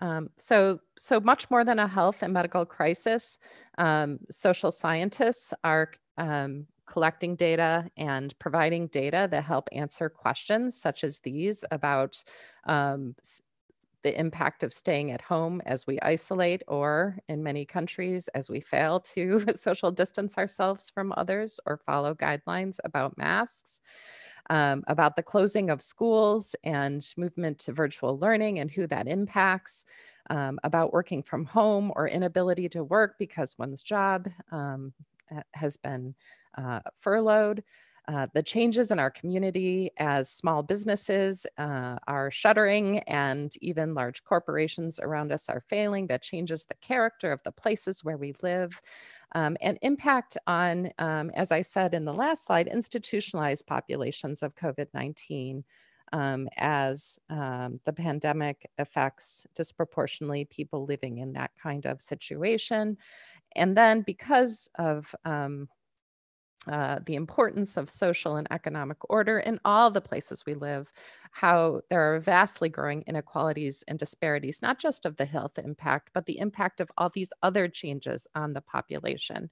Um, so, so much more than a health and medical crisis, um, social scientists are um, collecting data and providing data that help answer questions such as these about um, the impact of staying at home as we isolate, or in many countries, as we fail to social distance ourselves from others or follow guidelines about masks, um, about the closing of schools and movement to virtual learning and who that impacts, um, about working from home or inability to work because one's job um, has been uh, furloughed. Uh, the changes in our community as small businesses uh, are shuttering and even large corporations around us are failing. That changes the character of the places where we live. Um, and impact on, um, as I said in the last slide, institutionalized populations of COVID 19. Um, as um, the pandemic affects disproportionately people living in that kind of situation. And then, because of um, uh, the importance of social and economic order in all the places we live, how there are vastly growing inequalities and disparities, not just of the health impact, but the impact of all these other changes on the population.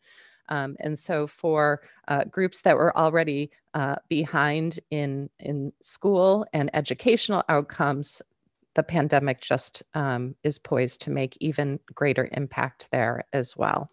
Um, and so for uh, groups that were already uh, behind in, in school and educational outcomes, the pandemic just um, is poised to make even greater impact there as well.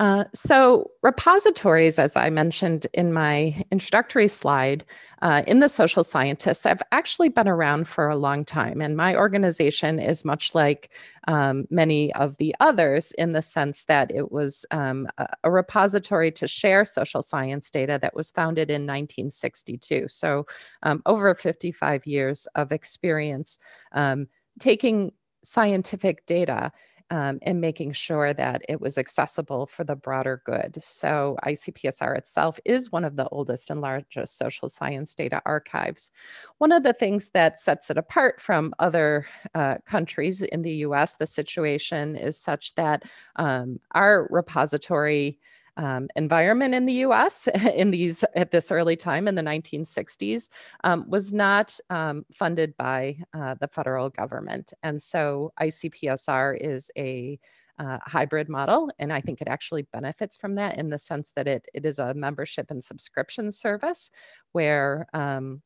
Uh, so repositories, as I mentioned in my introductory slide, uh, in the social scientists have actually been around for a long time. And my organization is much like um, many of the others in the sense that it was um, a, a, repository to share social science data that was founded in 1962. So um, over 55 years of experience um, taking scientific data um, and making sure that it was accessible for the broader good. So ICPSR itself is one of the oldest and largest social science data archives. One of the things that sets it apart from other uh, countries in the US, the situation is such that um, our repository um, environment in the U.S. in these at this early time in the 1960s um, was not um, funded by uh, the federal government, and so ICPSR is a uh, hybrid model, and I think it actually benefits from that in the sense that it it is a membership and subscription service where um,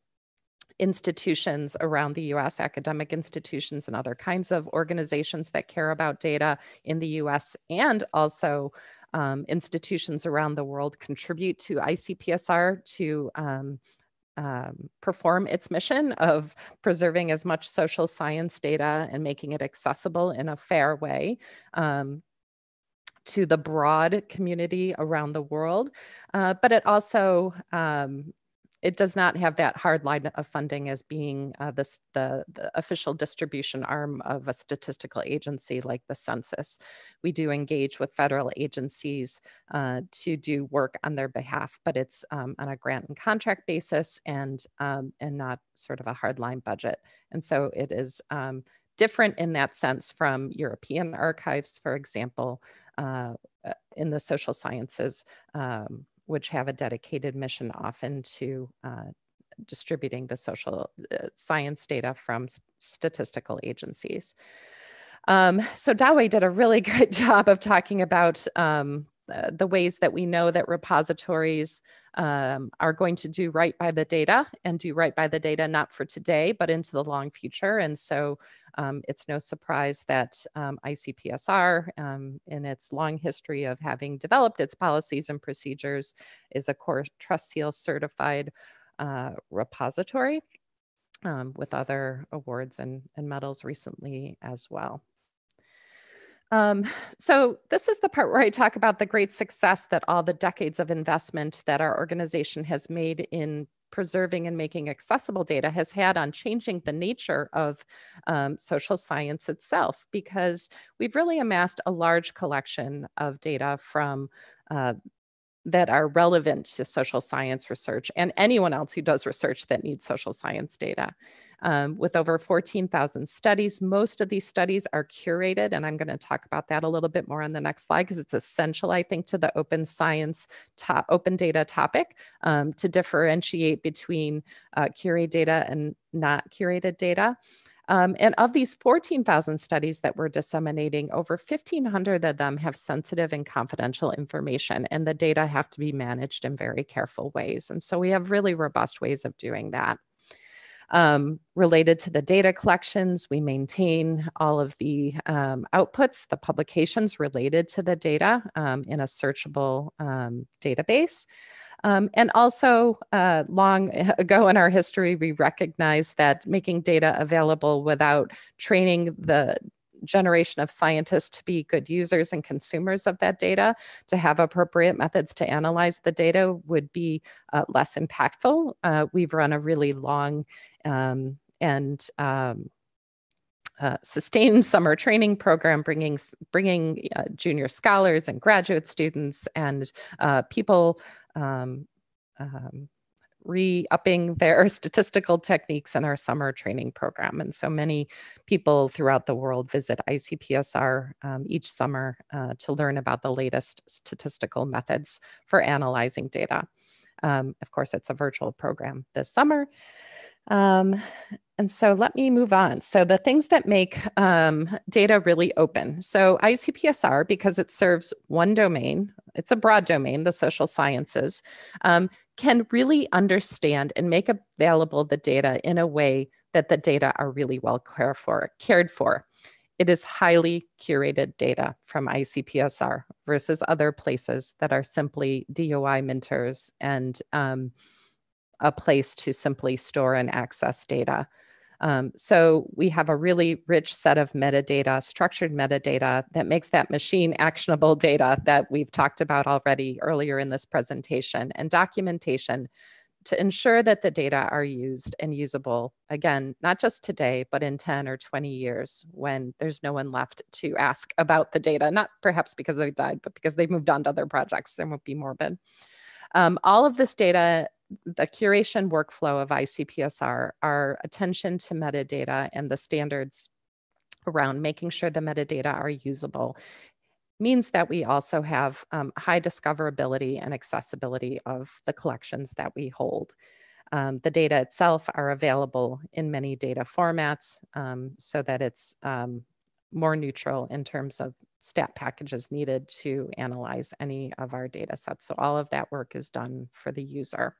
institutions around the US, academic institutions and other kinds of organizations that care about data in the US and also um, institutions around the world contribute to ICPSR to um, um, perform its mission of preserving as much social science data and making it accessible in a fair way um, to the broad community around the world. Uh, but it also um, it does not have that hard line of funding as being uh, this, the, the official distribution arm of a statistical agency like the census. We do engage with federal agencies uh, to do work on their behalf, but it's um, on a grant and contract basis and, um, and not sort of a hard line budget. And so it is um, different in that sense from European archives, for example, uh, uh in the social sciences. Um, which have a dedicated mission often to uh, distributing the social uh, science data from statistical agencies. Um, so Dawei did a really good job of talking about um, uh, the ways that we know that repositories um, are going to do right by the data and do right by the data not for today but into the long future and so um, it's no surprise that um, ICPSR um, in its long history of having developed its policies and procedures is a core trust seal certified uh, repository um, with other awards and, and medals recently as well. Um, so this is the part where I talk about the great success that all the decades of investment that our organization has made in preserving and making accessible data has had on changing the nature of um, social science itself, because we've really amassed a large collection of data from uh, that are relevant to social science research and anyone else who does research that needs social science data. Um, with over 14,000 studies, most of these studies are curated, and I'm going to talk about that a little bit more on the next slide because it's essential, I think, to the open science, open data topic um, to differentiate between uh, curated data and not curated data. Um, and of these 14,000 studies that we're disseminating, over 1,500 of them have sensitive and confidential information, and the data have to be managed in very careful ways. And so we have really robust ways of doing that. Um, related to the data collections, we maintain all of the um, outputs, the publications related to the data um, in a searchable um, database. Um, and also, uh, long ago in our history, we recognized that making data available without training the generation of scientists to be good users and consumers of that data, to have appropriate methods to analyze the data would be uh, less impactful. Uh, we've run a really long um, and um, uh, sustained summer training program, bringing bringing uh, junior scholars and graduate students and uh, people um, um, re-upping their statistical techniques in our summer training program. And so many people throughout the world visit ICPSR um, each summer uh, to learn about the latest statistical methods for analyzing data. Um, of course, it's a virtual program this summer. Um, and so let me move on. So the things that make um, data really open. So ICPSR, because it serves one domain, it's a broad domain, the social sciences, um, can really understand and make available the data in a way that the data are really well cared for. Cared for. it is highly curated data from ICPSR versus other places that are simply DOI minters and um, a place to simply store and access data. Um, so we have a really rich set of metadata, structured metadata that makes that machine actionable data that we've talked about already earlier in this presentation and documentation to ensure that the data are used and usable again, not just today, but in 10 or 20 years when there's no one left to ask about the data, not perhaps because they died, but because they've moved on to other projects. They won't be morbid. Um, all of this data the curation workflow of ICPSR, our attention to metadata and the standards around making sure the metadata are usable means that we also have um, high discoverability and accessibility of the collections that we hold. Um, the data itself are available in many data formats um, so that it's um, more neutral in terms of stat packages needed to analyze any of our data sets. So all of that work is done for the user.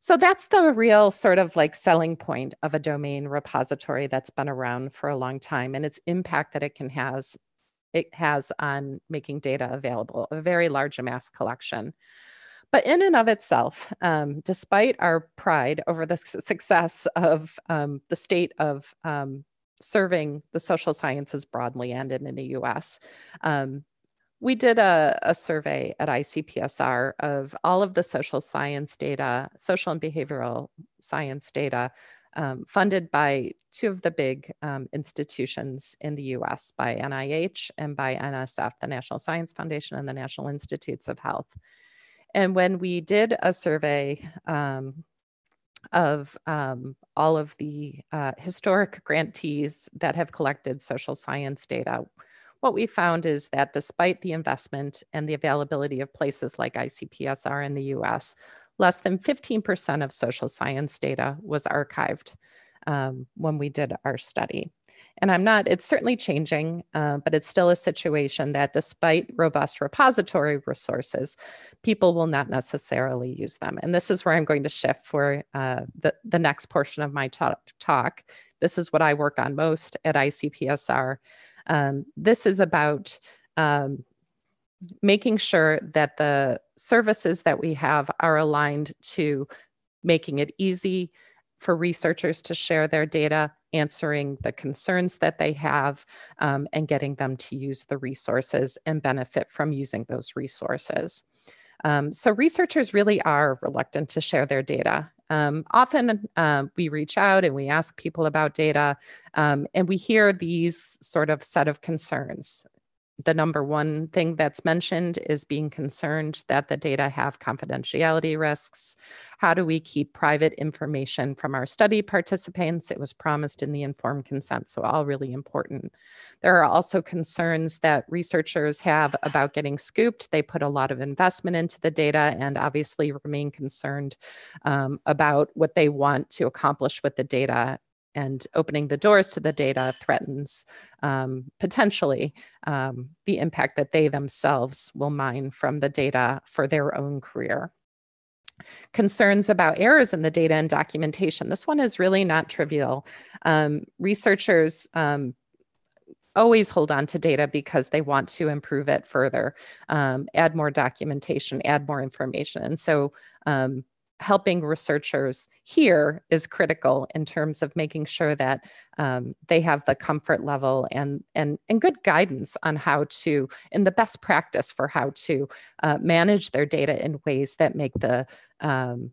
So that's the real sort of like selling point of a domain repository that's been around for a long time and its impact that it can has it has on making data available, a very large mass collection. But in and of itself, um, despite our pride over the success of um, the state of um, serving the social sciences broadly and in, in the US. Um, we did a, a, survey at ICPSR of all of the social science data, social and behavioral science data um, funded by two of the big um, institutions in the US by NIH and by NSF, the National Science Foundation and the National Institutes of Health. And when we did a survey um, of um, all of the uh, historic grantees that have collected social science data, what we found is that despite the investment and the availability of places like ICPSR in the US, less than 15% of social science data was archived um, when we did our study. And I'm not, it's certainly changing, uh, but it's still a situation that despite robust repository resources, people will not necessarily use them. And this is where I'm going to shift for uh, the, the next portion of my talk. This is what I work on most at ICPSR. Um, this is about um, making sure that the services that we have are aligned to making it easy for researchers to share their data answering the concerns that they have um, and getting them to use the resources and benefit from using those resources. Um, so researchers really are reluctant to share their data. Um, often uh, we reach out and we ask people about data um, and we hear these sort of set of concerns the number one thing that's mentioned is being concerned that the data have confidentiality risks. How do we keep private information from our study participants? It was promised in the informed consent, so all really important. There are also concerns that researchers have about getting scooped. They put a lot of investment into the data and obviously remain concerned um, about what they want to accomplish with the data and opening the doors to the data threatens um, potentially um, the impact that they themselves will mine from the data for their own career. Concerns about errors in the data and documentation. This one is really not trivial. Um, researchers um, always hold on to data because they want to improve it further, um, add more documentation, add more information. And so um, helping researchers here is critical in terms of making sure that um, they have the comfort level and, and, and good guidance on how to, in the best practice for how to uh, manage their data in ways that make the, um,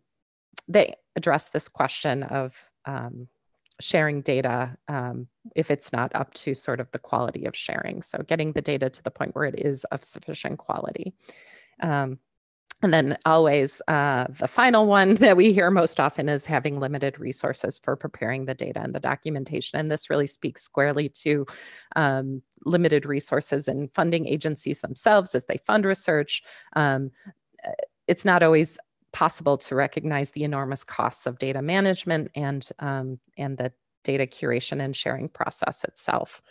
they address this question of um, sharing data um, if it's not up to sort of the quality of sharing. So getting the data to the point where it is of sufficient quality. Um, and then always uh, the final one that we hear most often is having limited resources for preparing the data and the documentation. And this really speaks squarely to um, limited resources and funding agencies themselves as they fund research. Um, uh, it's not always possible to recognize the enormous costs of data management and, um, and the data curation and sharing process itself.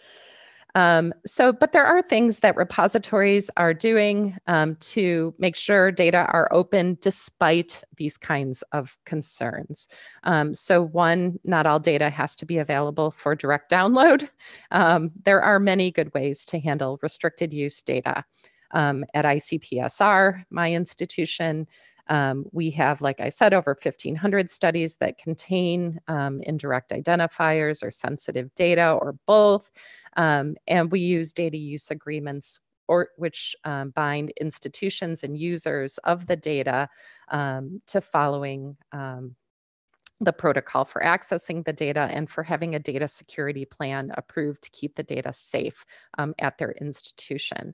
Um, so, but there are things that repositories are doing um, to make sure data are open despite these kinds of concerns. Um, so, one, not all data has to be available for direct download. Um, there are many good ways to handle restricted use data. Um, at ICPSR, my institution, um, we have, like I said, over 1,500 studies that contain um, indirect identifiers or sensitive data or both. Um, and we use data use agreements or which um, bind institutions and users of the data um, to following um, the protocol for accessing the data and for having a data security plan approved to keep the data safe at their institution.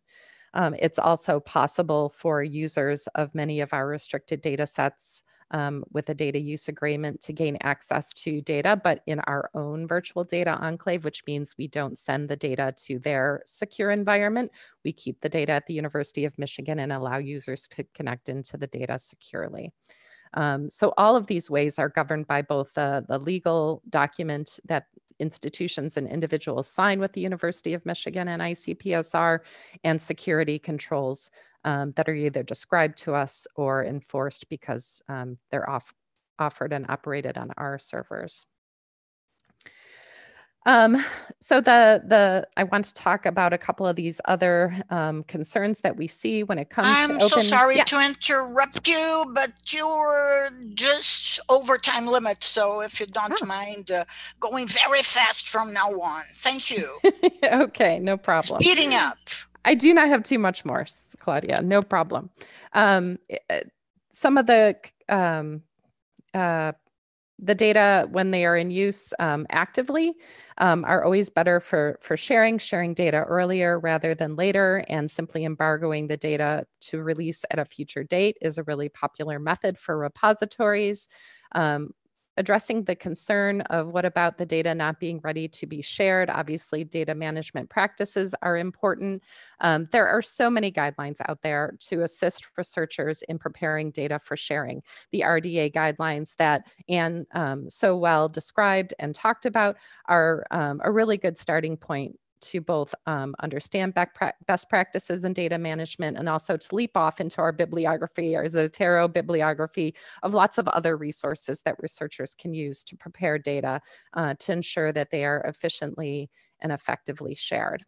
Um, it's also possible for users of many of our restricted data sets um, with a data use agreement to gain access to data, but in our own virtual data enclave, which means we don't send the data to their secure environment. We keep the data at the University of Michigan and allow users to connect into the data securely. Um, so all of these ways are governed by both the, the legal document that institutions and individuals sign with the University of Michigan and ICPSR, and security controls um, that are either described to us or enforced because um, they're off, offered and operated on our servers. Um, so the the I want to talk about a couple of these other um, concerns that we see when it comes. To I'm to so sorry yes. to interrupt you, but you're just over time limit. So if you don't Oh. mind uh, going very fast from now on, thank you. okay, no problem. Speeding up. I do not have too much more, Claudia. No problem. Um, uh, some of the um, uh, the data when they are in use um, actively um, are always better for for sharing. Sharing data earlier rather than later, and simply embargoing the data to release at a future date is a really popular method for repositories. Um, addressing the concern of what about the data not being ready to be shared. Obviously, data management practices are important. Um, there are so many guidelines out there to assist researchers in preparing data for sharing. The RDA guidelines that Anne um, so well described and talked about are um, a really good starting point to both um, understand pra- best practices in data management and also to leap off into our bibliography, our Zotero bibliography of lots of other resources that researchers can use to prepare data uh, to ensure that they are efficiently and effectively shared.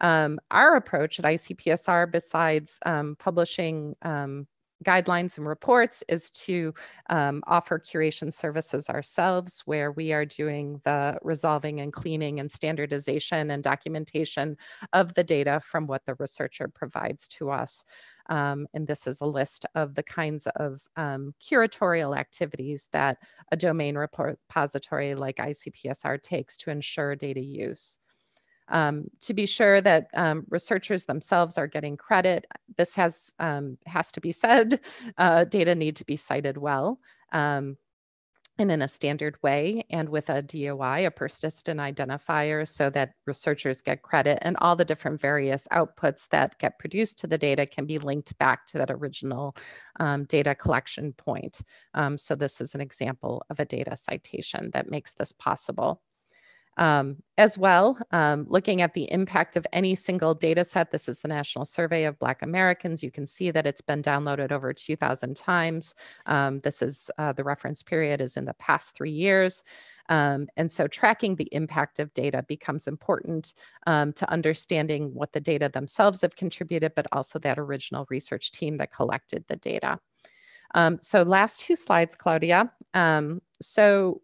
Um, our approach at ICPSR, besides um, publishing um, guidelines and reports, is to um, offer curation services ourselves, where we are doing the resolving and cleaning and standardization and documentation of the data from what the researcher provides to us. Um, and this is a list of the kinds of um, curatorial activities that a domain repository like ICPSR takes to ensure data use. Um, to be sure that um, researchers themselves are getting credit, this has um, has to be said. Uh, data need to be cited well um, and in a standard way, and with a DOI, a persistent identifier, so that researchers get credit, and all the different various outputs that get produced to the data can be linked back to that original um, data collection point. Um, so this is an example of a data citation that makes this possible. Um, as well, um, looking at the impact of any single data set, this is the National Survey of Black Americans. You can see that it's been downloaded over 2,000 times. Um, this is uh, the reference period is in the past three years. Um, and so tracking the impact of data becomes important um, to understanding what the data themselves have contributed, but also that original research team that collected the data. Um, so last two slides, Claudia. So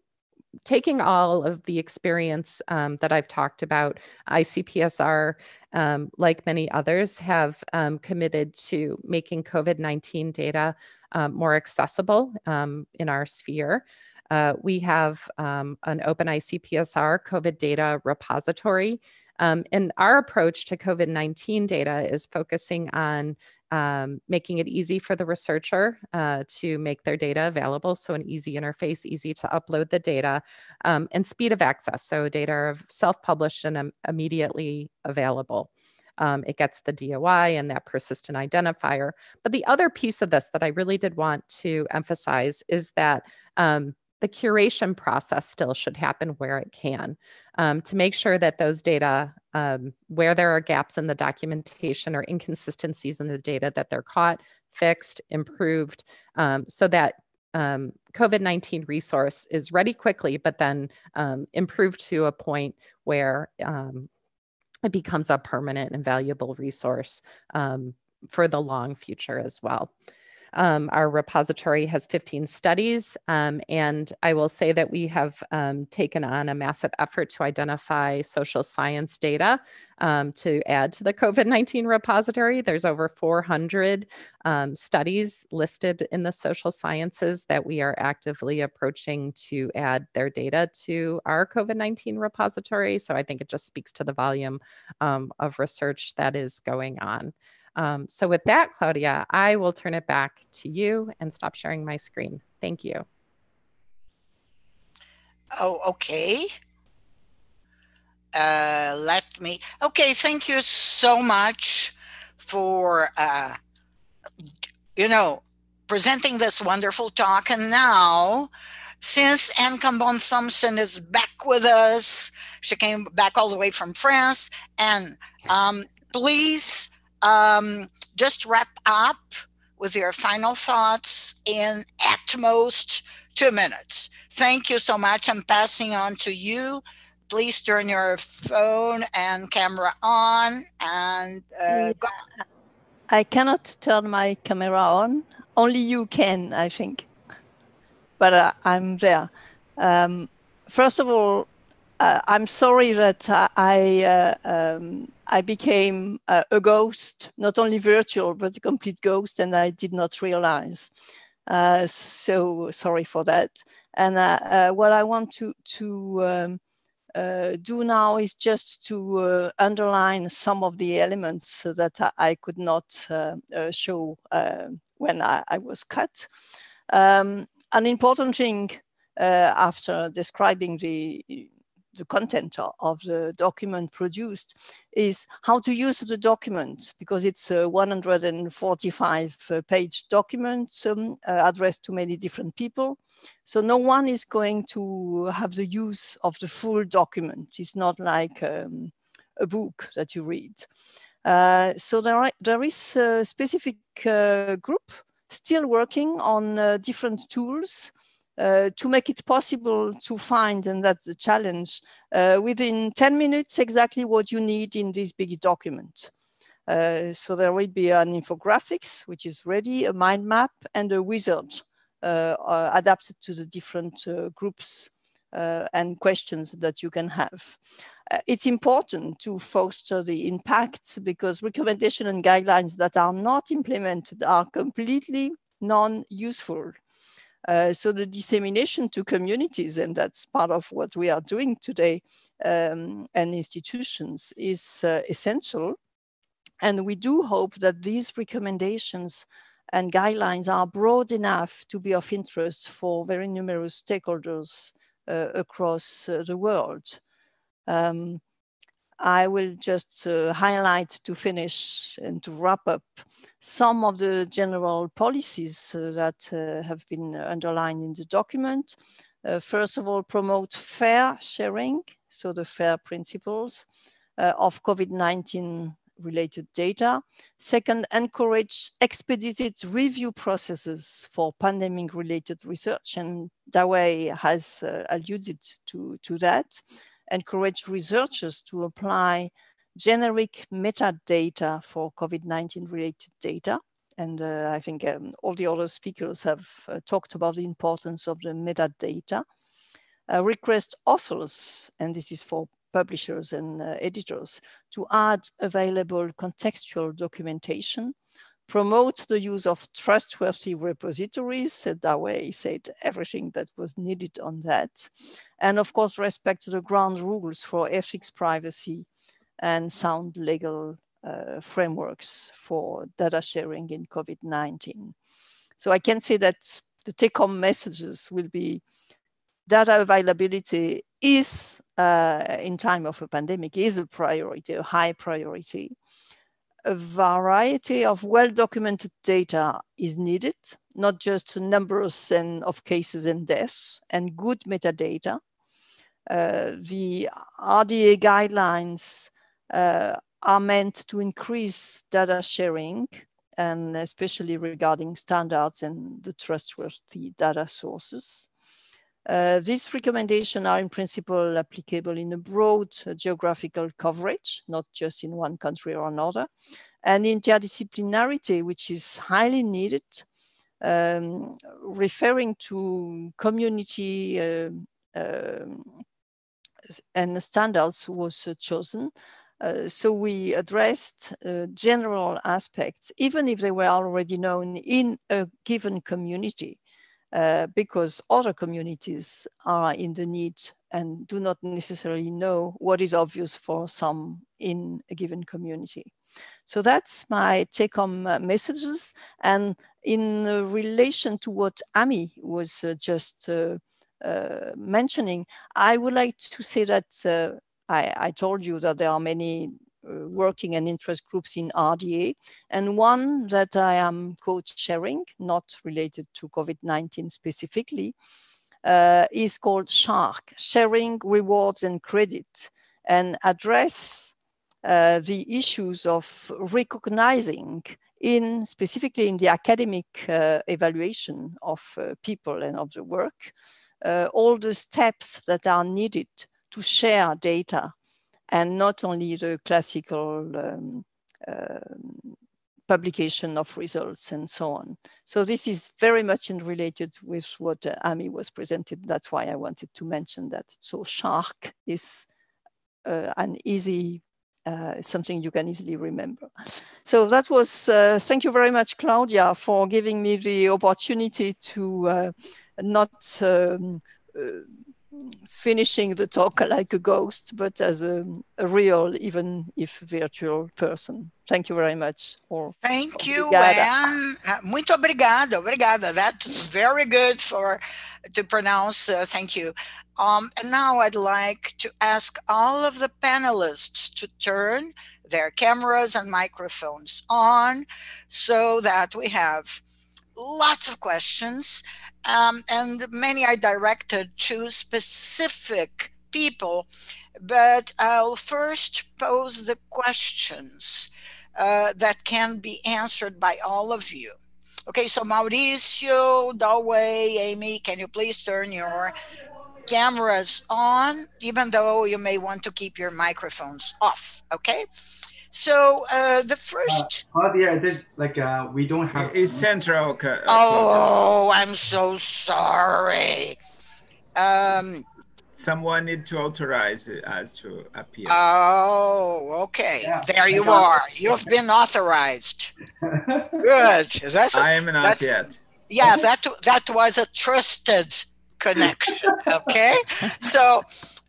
taking all of the experience um, that I've talked about, ICPSR, um, like many others, have um, committed to making COVID 19 data um, more accessible um, in our sphere. Uh, we have um, an open ICPSR COVID data repository. and our approach to COVID 19 data is focusing on um, making it easy for the researcher uh, to make their data available. So, an easy interface, easy to upload the data, um, and speed of access. So, data are self published and um, immediately available. Um, it gets the DOI and that persistent identifier. But the other piece of this that I really did want to emphasize is that um, the curation process still should happen where it can um, to make sure that those data um, where there are gaps in the documentation or inconsistencies in the data that they're caught, fixed, improved, um, so that um, COVID 19 resource is ready quickly, but then um, improved to a point where um, it becomes a permanent and valuable resource um, for the long future as well. Um, our repository has 15 studies, um, and I will say that we have um, taken on a massive effort to identify social science data um, to add to the COVID 19 repository. There's over 400 um, studies listed in the social sciences that we are actively approaching to add their data to our COVID 19 repository. So I think it just speaks to the volume um, of research that is going on. Um, so with that, Claudia, I will turn it back to you and stop sharing my screen. Thank you. Oh, okay. Uh, let me, okay, thank you so much for, uh, you know, presenting this wonderful talk. And now, since Anne Cambon Thomsen is back with us, she came back all the way from France, and um, please um, just wrap up with your final thoughts in at most two minutes. Thank you so much. I'm passing on to you. Please turn your phone and camera on and uh, go. I cannot turn my camera on. Only you can, I think. But uh, I'm there. Um, first of all, uh, I'm sorry that I uh, um, I became uh, a ghost, not only virtual but a complete ghost, and I did not realize. Uh, so sorry for that. And uh, uh, what I want to to um, do now is just to underline some of the elements that I, could not show when I, I, was cut. Um, an important thing after describing the the content of the document produced is how to use the document because it's a 145 uh, page document um, uh, addressed to many different people. So no one is going to have the use of the full document. It's not like um, a book that you read. Uh, so there, are, there is a specific uh, group still working on uh, different tools uh, to make it possible to find, and that's the challenge, uh, within 10 minutes exactly what you need in this big document. Uh, so there will be an infographics, which is ready, a mind map, and a wizard uh, uh, adapted to the different groups and questions that you can have. it's important to foster the impact because recommendation and guidelines that are not implemented are completely non-useful. Uh, so the dissemination to communities, and that's part of what we are doing today, um, and institutions is uh, essential. And we do hope that these recommendations and guidelines are broad enough to be of interest for very numerous stakeholders uh, across uh, the world. Um, I will just uh, highlight to finish and to wrap up some of the general policies uh, that uh, have been underlined in the document. Uh, first of all, promote fair sharing, so the FAIR principles uh, of COVID-19 related data. Second, encourage expedited review processes for pandemic related research, and Dawei has uh, alluded to, to that encourage researchers to apply generic metadata for COVID-19 related data. And uh, I think um, all the other speakers have uh, talked about the importance of the metadata. Uh, request authors, and this is for publishers and uh, editors, to add available contextual documentation promote the use of trustworthy repositories. Dawei said everything that was needed on that. And of course, respect the ground rules for ethics, privacy, and sound legal uh, frameworks for data sharing in COVID-19. So I can say that the take-home messages will be data availability is, uh, in time of a pandemic, is a priority, a high priority a variety of well-documented data is needed, not just numbers and of cases and deaths, and good metadata. Uh, the RDA guidelines uh, are meant to increase data sharing and especially regarding standards and the trustworthy data sources. Uh, these recommendations are in principle applicable in a broad uh, geographical coverage, not just in one country or another, and interdisciplinarity, which is highly needed, um, referring to community uh, and standards was uh, chosen. Uh, so we addressed general aspects, even if they were already known in a given community. Uh, because other communities are in the need and do not necessarily know what is obvious for some in a given community. So that's my take home uh, messages. And in uh, relation to what Amy was uh, just uh, mentioning, I would like to say that I, I told you that there are many uh, working and interest groups in RDA, and one that I am co-chairing, not related to COVID-19 specifically, uh, is called SHARC, Sharing Rewards and Credit, and address uh, the issues of recognizing in specifically in the academic uh, evaluation of uh, people and of the work, uh, all the steps that are needed to share data and not only the classical um, uh, publication of results and so on. So this is very much in related with what uh, Amy was presented. That's why I wanted to mention that. So shark is uh, an easy, uh, something you can easily remember. So that was, uh, thank you very much, Claudia, for giving me the opportunity to uh, not um, uh, finishing the talk like a ghost, but as a, a real, even if virtual person. Thank you very much. Or, Thank you, Anne. Uh, muito obrigada, obrigada. That's very good for to pronounce. Uh, thank you. Um, and now I'd like to ask all of the panelists to turn their cameras and microphones on so that we have lots of questions um, and many are directed to specific people. But I'll first pose the questions uh, that can be answered by all of you. Okay, so Mauricio, Dawei, Amy, can you please turn your cameras on, even though you may want to keep your microphones off, okay? So uh, the first. Uh, Claudia, there's like uh, we don't have. It's central. Uh, oh, I'm so sorry. Um, Someone need to authorize us to appear. Oh, okay. Yeah. There you are. You've been authorized. Good. That's a, I am not yet. Yeah, that that was a trusted connection. Okay, so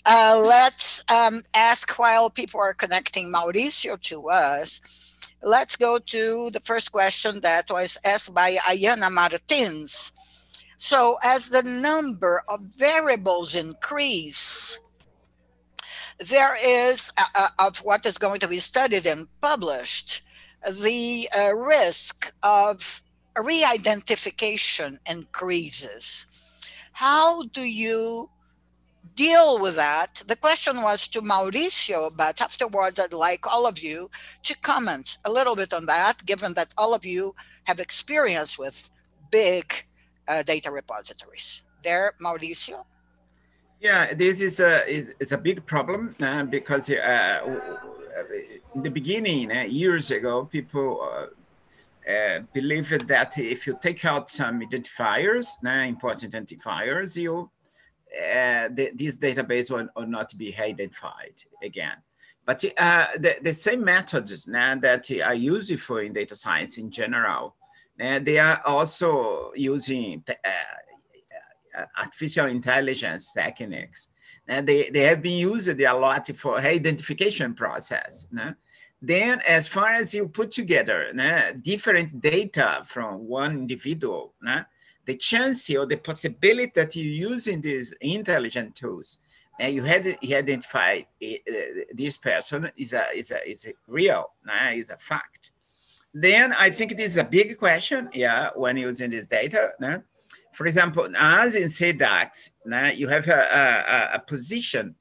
uh, let's um, ask while people are connecting Mauricio to us. Let's go to the first question that was asked by Ayana Martins. So, as the number of variables increase, there is, uh, uh of what is going to be studied and published, the uh, risk of re-identification increases. How do you deal with that? The question was to Mauricio, but afterwards, I'd like all of you to comment a little bit on that, given that all of you have experience with big uh, data repositories. There, Mauricio. Yeah, this is a is, is a big problem uh, because uh, in the beginning, uh, years ago, people uh, uh, believe that if you take out some identifiers, uh, important identifiers, you uh, the, this database will, will, not be identified again. But uh, the, the same methods uh, that are used for in data science in general, uh, they are also using artificial intelligence techniques. And they, they have been used a lot for identification process. Then, as far as you put together né, different data from one individual, né, the chance or the possibility that you using these intelligent tools and you had you identify uh, this person is a is a is a real, né, is a fact. Then I think this is a big question, yeah, when using this data. Né? For example, as in CIDACS, né, you have a, a, a position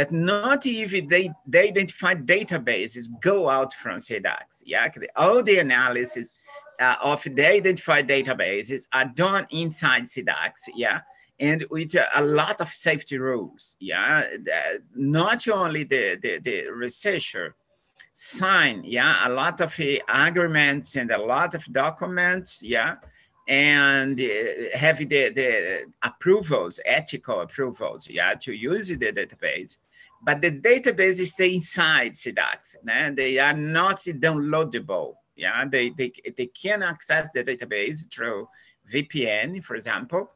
that not even they, they identified databases go out from CIDACS. Yeah, all the analysis uh, of the identified databases are done inside CIDACS. Yeah, and with a lot of safety rules. Yeah, not only the, the, the researcher sign, yeah, a lot of uh, agreements and a lot of documents, yeah, and uh, have the, the approvals, ethical approvals, yeah, to use the database. But the database is inside CIDACS, and they are not downloadable. Yeah, they, they, they can access the database through VPN, for example,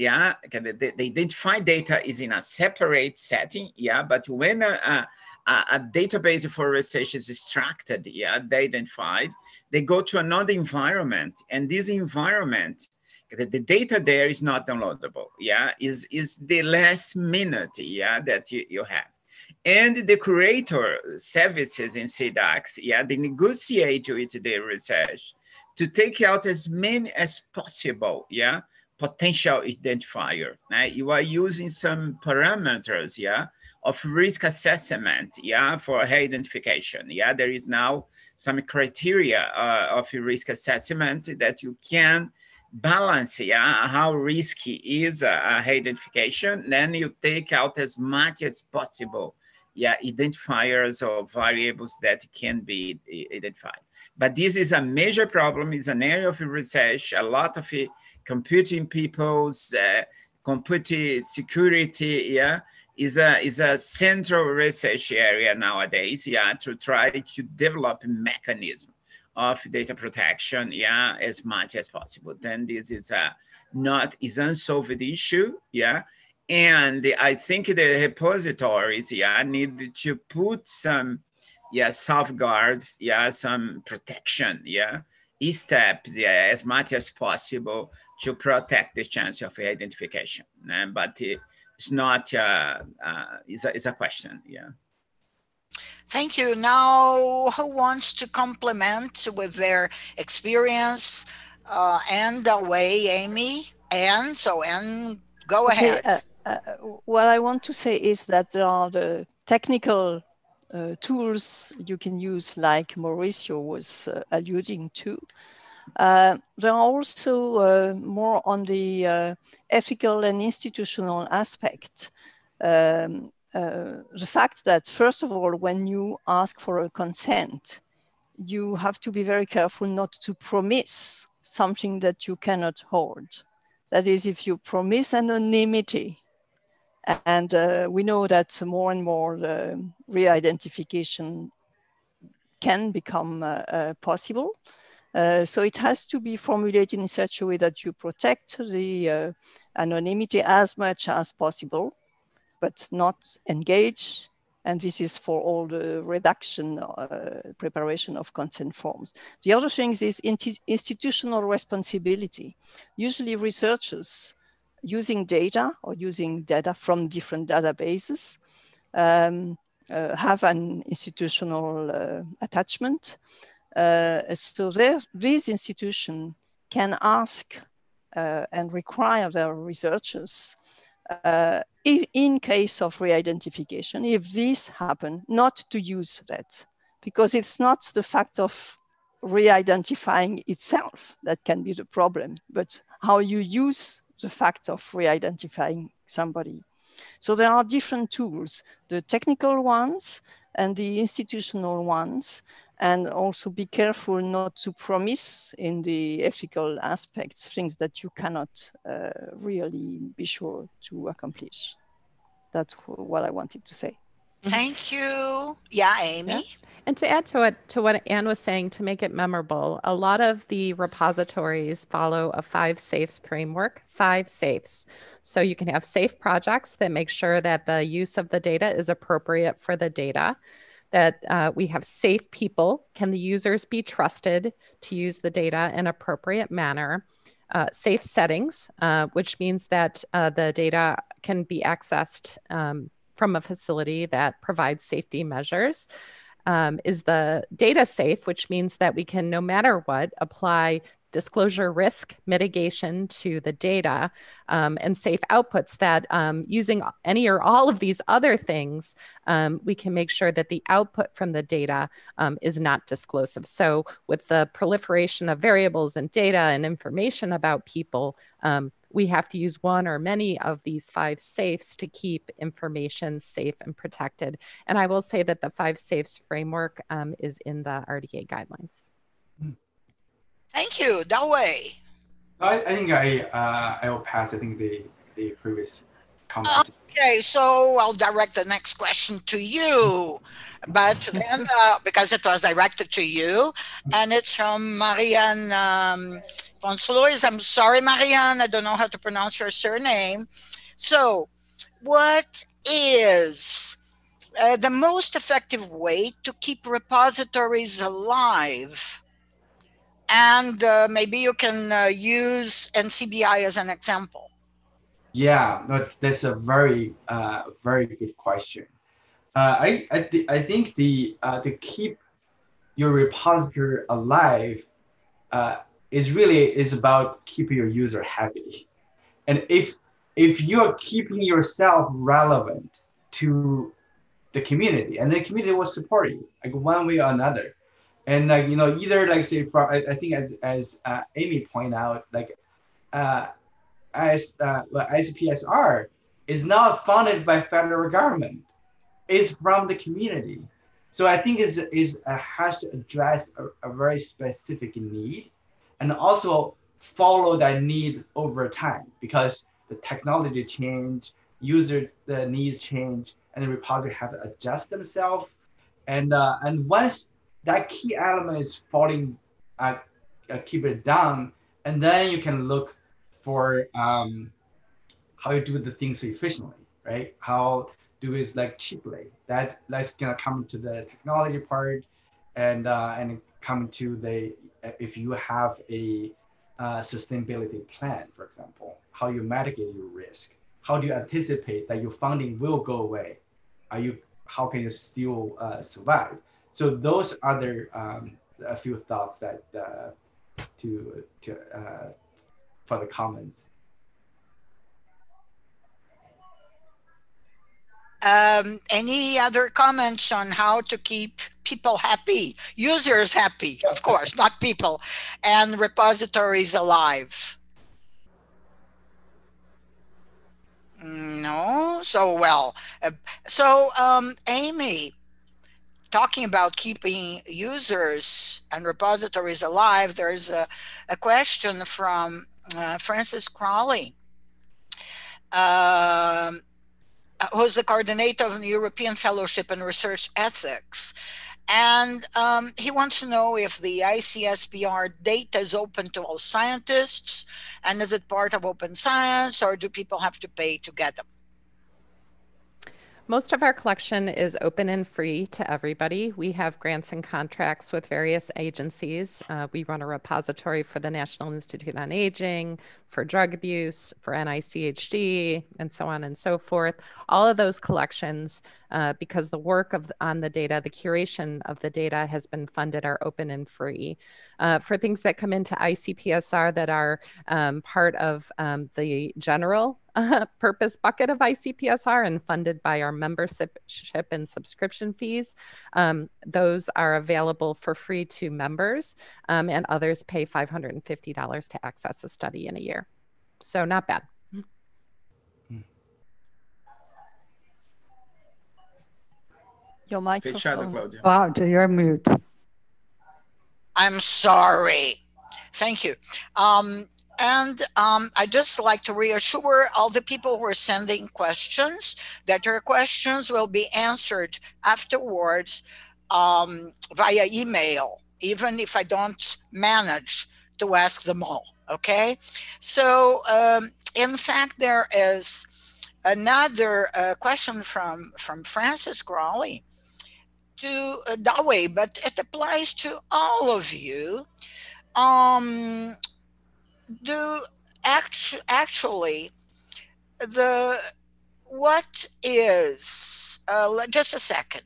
yeah, the, the, identified data is in a separate setting, yeah, but when a, a, a, database for research is extracted, yeah, they identified, they go to another environment, and this environment, the, the data there is not downloadable, yeah, is, is the last minute, yeah, that you, you have. And the curator services in CIDACS, yeah, they negotiate with the research to take out as many as possible, yeah, potential identifier. Right? You are using some parameters, yeah, of risk assessment, yeah, for identification. Yeah, there is now some criteria uh, of risk assessment that you can balance, yeah, how risky is uh, identification. Then you take out as much as possible, yeah, identifiers or variables that can be identified. But this is a major problem. It's an area of research. A lot of it computing people's uh, security, yeah, is a is a central research area nowadays, yeah, to try to develop a mechanism of data protection, yeah, as much as possible. Then this is a not is unsolved issue, yeah. And I think the repositories, yeah, need to put some, yeah, safeguards, yeah, some protection, yeah, steps, yeah, as much as possible to protect the chance of identification. but it's not, uh, uh, it's, a, it's a question, yeah. Thank you. Now, who wants to complement with their experience uh, and Dawei, Amy? And so, and go ahead. Okay, uh, what I want to say is that there are the technical uh, tools you can use, like Mauricio was uh, alluding to, uh, there are also uh, more on the uh, ethical and institutional aspect. Um, uh, the fact that, first of all, when you ask for a consent, you have to be very careful not to promise something that you cannot hold. That is, if you promise anonymity, and uh, we know that more and more uh, re-identification can become possible. Uh, so it has to be formulated in such a way that you protect the uh, anonymity as much as possible, but not engage. And this is for all the reduction, uh, preparation of consent forms. The other thing is institutional responsibility. Usually researchers using data or using data from different databases um, uh, have an institutional uh, attachment. Uh, so these institutions can ask uh, and require their researchers uh, if, in case of re-identification, if this happen, not to use that, because it's not the fact of re-identifying itself that can be the problem, but how you use the fact of re-identifying somebody. So there are different tools, the technical ones and the institutional ones, and also be careful not to promise in the ethical aspects things that you cannot uh, really be sure to accomplish. That's what I wanted to say. Thank you. Yeah, Amy. Yeah. And to add to what to what Anne was saying, to make it memorable, a lot of the repositories follow a five safes framework, five safes. So you can have safe projects that make sure that the use of the data is appropriate for the data that uh, we have safe people. Can the users be trusted to use the data in appropriate manner? Uh, safe settings, uh, which means that uh, the data can be accessed um, from a facility that provides safety measures. Um, is the data safe, which means that we can, no matter what, apply disclosure risk mitigation to the data um, and safe outputs that um, using any or all of these other things, um, we can make sure that the output from the data um, is not disclosive. So with the proliferation of variables and data and information about people, um, we have to use one or many of these five safes to keep information safe and protected. And I will say that the five safes framework um, is in the RDA guidelines. Thank you. Dawei. I, I think I uh, I will pass. I think the the previous comment. Okay, so I'll direct the next question to you, but then uh, because it was directed to you, and it's from Marianne um, Fonslois. I'm sorry, Marianne, I don't know how to pronounce your surname. So, what is uh, the most effective way to keep repositories alive? And uh, maybe you can uh, use NCBI as an example. Yeah, no, that's a very, uh, very good question. Uh, I, I, th I think the uh, to keep your repository alive is really is about keeping your user happy, and if if you're keeping yourself relevant to the community, and the community will support you like one way or another, and like you know either like say I, I think as as uh, Amy pointed out like. Uh, as uh, ICPSR is not funded by federal government. It's from the community. So I think is is uh, has to address a, a, very specific need, and also follow that need over time because the technology change, user the needs change, and the repository have to adjust themselves. And uh, and once that key element is falling, uh, uh, keep it down, and then you can look for um, how you do the things efficiently, right? How do it like cheaply. That that's gonna come to the technology part, and uh, and come to the if you have a uh, sustainability plan, for example, how you mitigate your risk. How do you anticipate that your funding will go away? Are you how can you still uh, survive? So those are the um, a few thoughts that uh, to to uh, for the comments. Um, any other comments on how to keep people happy, users happy, of course, not people, and repositories alive? No, so well. Uh, so, um, Amy, talking about keeping users and repositories alive, there's a, a question from uh, Francis Crawley, uh, who's the coordinator of the European Fellowship in Research Ethics. And um, he wants to know if the ICPSR data is open to all scientists and is it part of open science or do people have to pay to get them? Most of our collection is open and free to everybody. We have grants and contracts with various agencies. Uh, we run a repository for the National Institute on Aging, for drug abuse, for NICHD, and so on and so forth. All of those collections, uh, because the work of on the data, the curation of the data has been funded, are open and free. Uh, for things that come into ICPSR that are um, part of um, the general uh, purpose bucket of ICPSR and funded by our membership and subscription fees. Um, those are available for free to members, um, and others pay $550 to access a study in a year. So, not bad. Your microphone. Claudia, you're mute. I'm sorry. Thank you. Um, and um, I just like to reassure all the people who are sending questions that your questions will be answered afterwards um, via email, even if I don't manage to ask them all. Okay. So, um, in fact, there is another uh, question from, from Francis Crawley to uh, Dawei, but it applies to all of you. Um, do act, actually the what is uh, just a second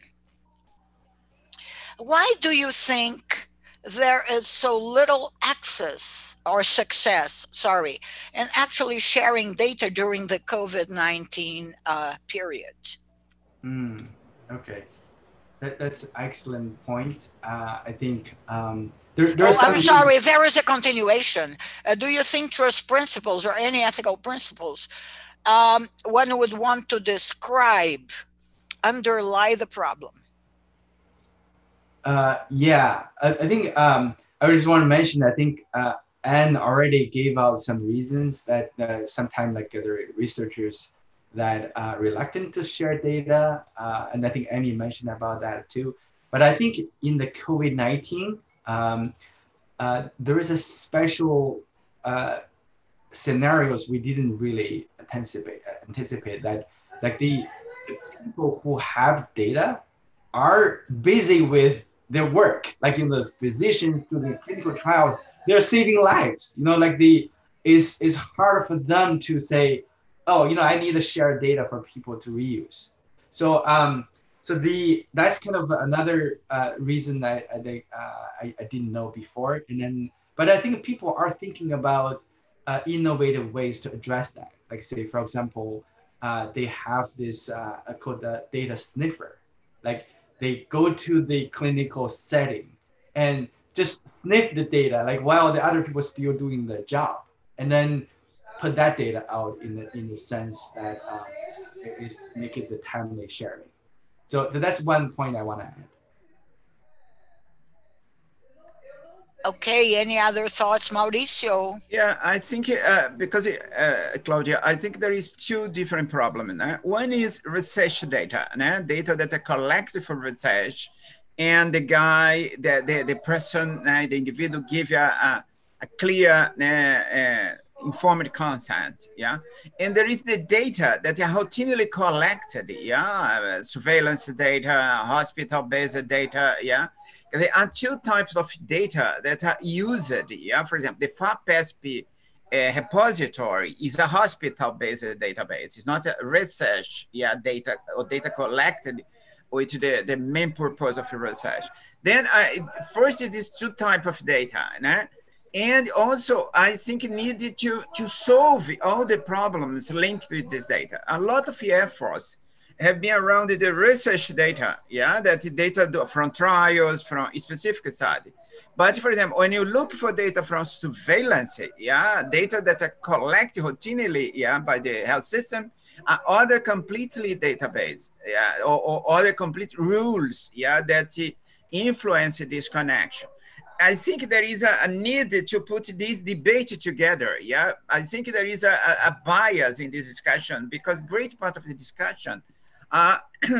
why do you think there is so little access or success, sorry, and actually sharing data during the COVID 19 uh, period? Mm, okay. That, that's an excellent point. Uh, I think um, there, there oh, I'm sorry, there is a continuation. Uh, do you think trust principles or any ethical principles um, one would want to describe underlie the problem? Uh, yeah, I, I think um, I just want to mention. I think uh, Anne already gave out some reasons that uh, sometimes like other researchers that are reluctant to share data, uh, and I think Amy mentioned about that too. But I think in the COVID nineteen, um, uh, there is a special uh, scenarios we didn't really anticipate. Anticipate that like the, the people who have data are busy with their work, like in the physicians doing clinical trials, they're saving lives. You know, like the is is hard for them to say, oh, you know, I need to share data for people to reuse. So um, so the that's kind of another uh, reason that I think uh, I, I didn't know before, and then but I think people are thinking about uh, innovative ways to address that. Like say, for example, uh, they have this uh, called the data sniffer. Like they go to the clinical setting and just sniff the data, like while the other people still doing the job, and then put that data out in the in the sense that um, is make it the timely sharing. So, so that's one point I want to add. Okay, any other thoughts, Mauricio? Yeah, I think uh, because uh, Claudia, I think there is two different problems. Uh, one is research data, uh, data that are collected for research, and the guy, the the, the person, uh, the individual give you a, a clear uh, informed consent, yeah. And there is the data that are routinely collected, yeah, surveillance data, hospital-based data, yeah there are two types of data that are used. Yeah, for example, the FAPESP uh, repository is a hospital-based database. It's not a research yeah, data or data collected with the, the main purpose of research. Then I, first it is two type of data. Né? And also I think needed to, to solve all the problems linked with this data. A lot of efforts have been around the research data, yeah, that data from trials, from specific study. But for example, when you look for data from surveillance, yeah, data that are collected routinely, yeah, by the health system, are other completely database, yeah, or, or other complete rules, yeah, that influence this connection. I think there is a, a, need to put this debate together. Yeah, I think there is a, a, bias in this discussion because great part of the discussion uh,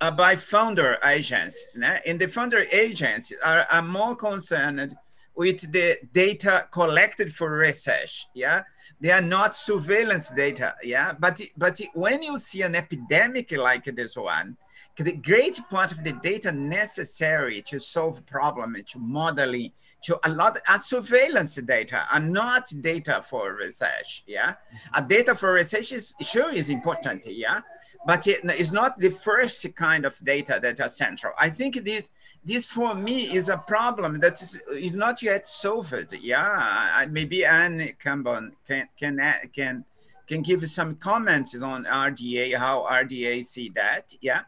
uh, by founder agents. And the founder agencies are, are more concerned with the data collected for research. Yeah, they are not surveillance data. Yeah, but but when you see an epidemic like this one, the great part of the data necessary to solve problem, to modeling, to a lot of surveillance data are not data for research. Yeah, mm-hmm. a data for research is sure is important. Yeah, but it's not the first kind of data that are central. I think this, this for me is a problem that is, is not yet solved. Yeah, maybe Anne Cambon can, can, can, can give some comments on RDA, how RDA see that. Yeah,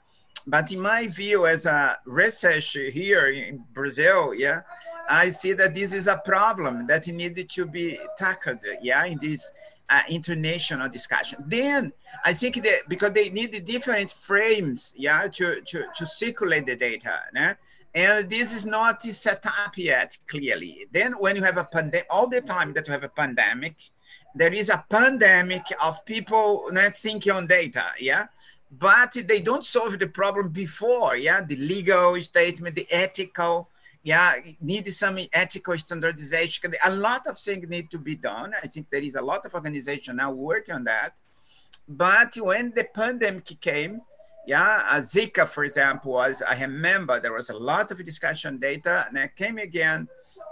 but in my view as a researcher here in Brazil, yeah, I see that this is a problem that needed to be tackled. Yeah, in this uh, international discussion. Then I think that because they need different frames, yeah, to, to, to circulate the data. Né? And this is not set up yet clearly. Then when you have a pandemic, all the time that you have a pandemic, there is a pandemic of people not thinking on data, yeah? But they don't solve the problem before, yeah? The legal statement, the ethical, yeah, need some ethical standardization. A lot of things need to be done. I think there is a lot of organization now working on that. But when the pandemic came, yeah, uh, Zika, for example, was, I remember there was a lot of discussion data and I came again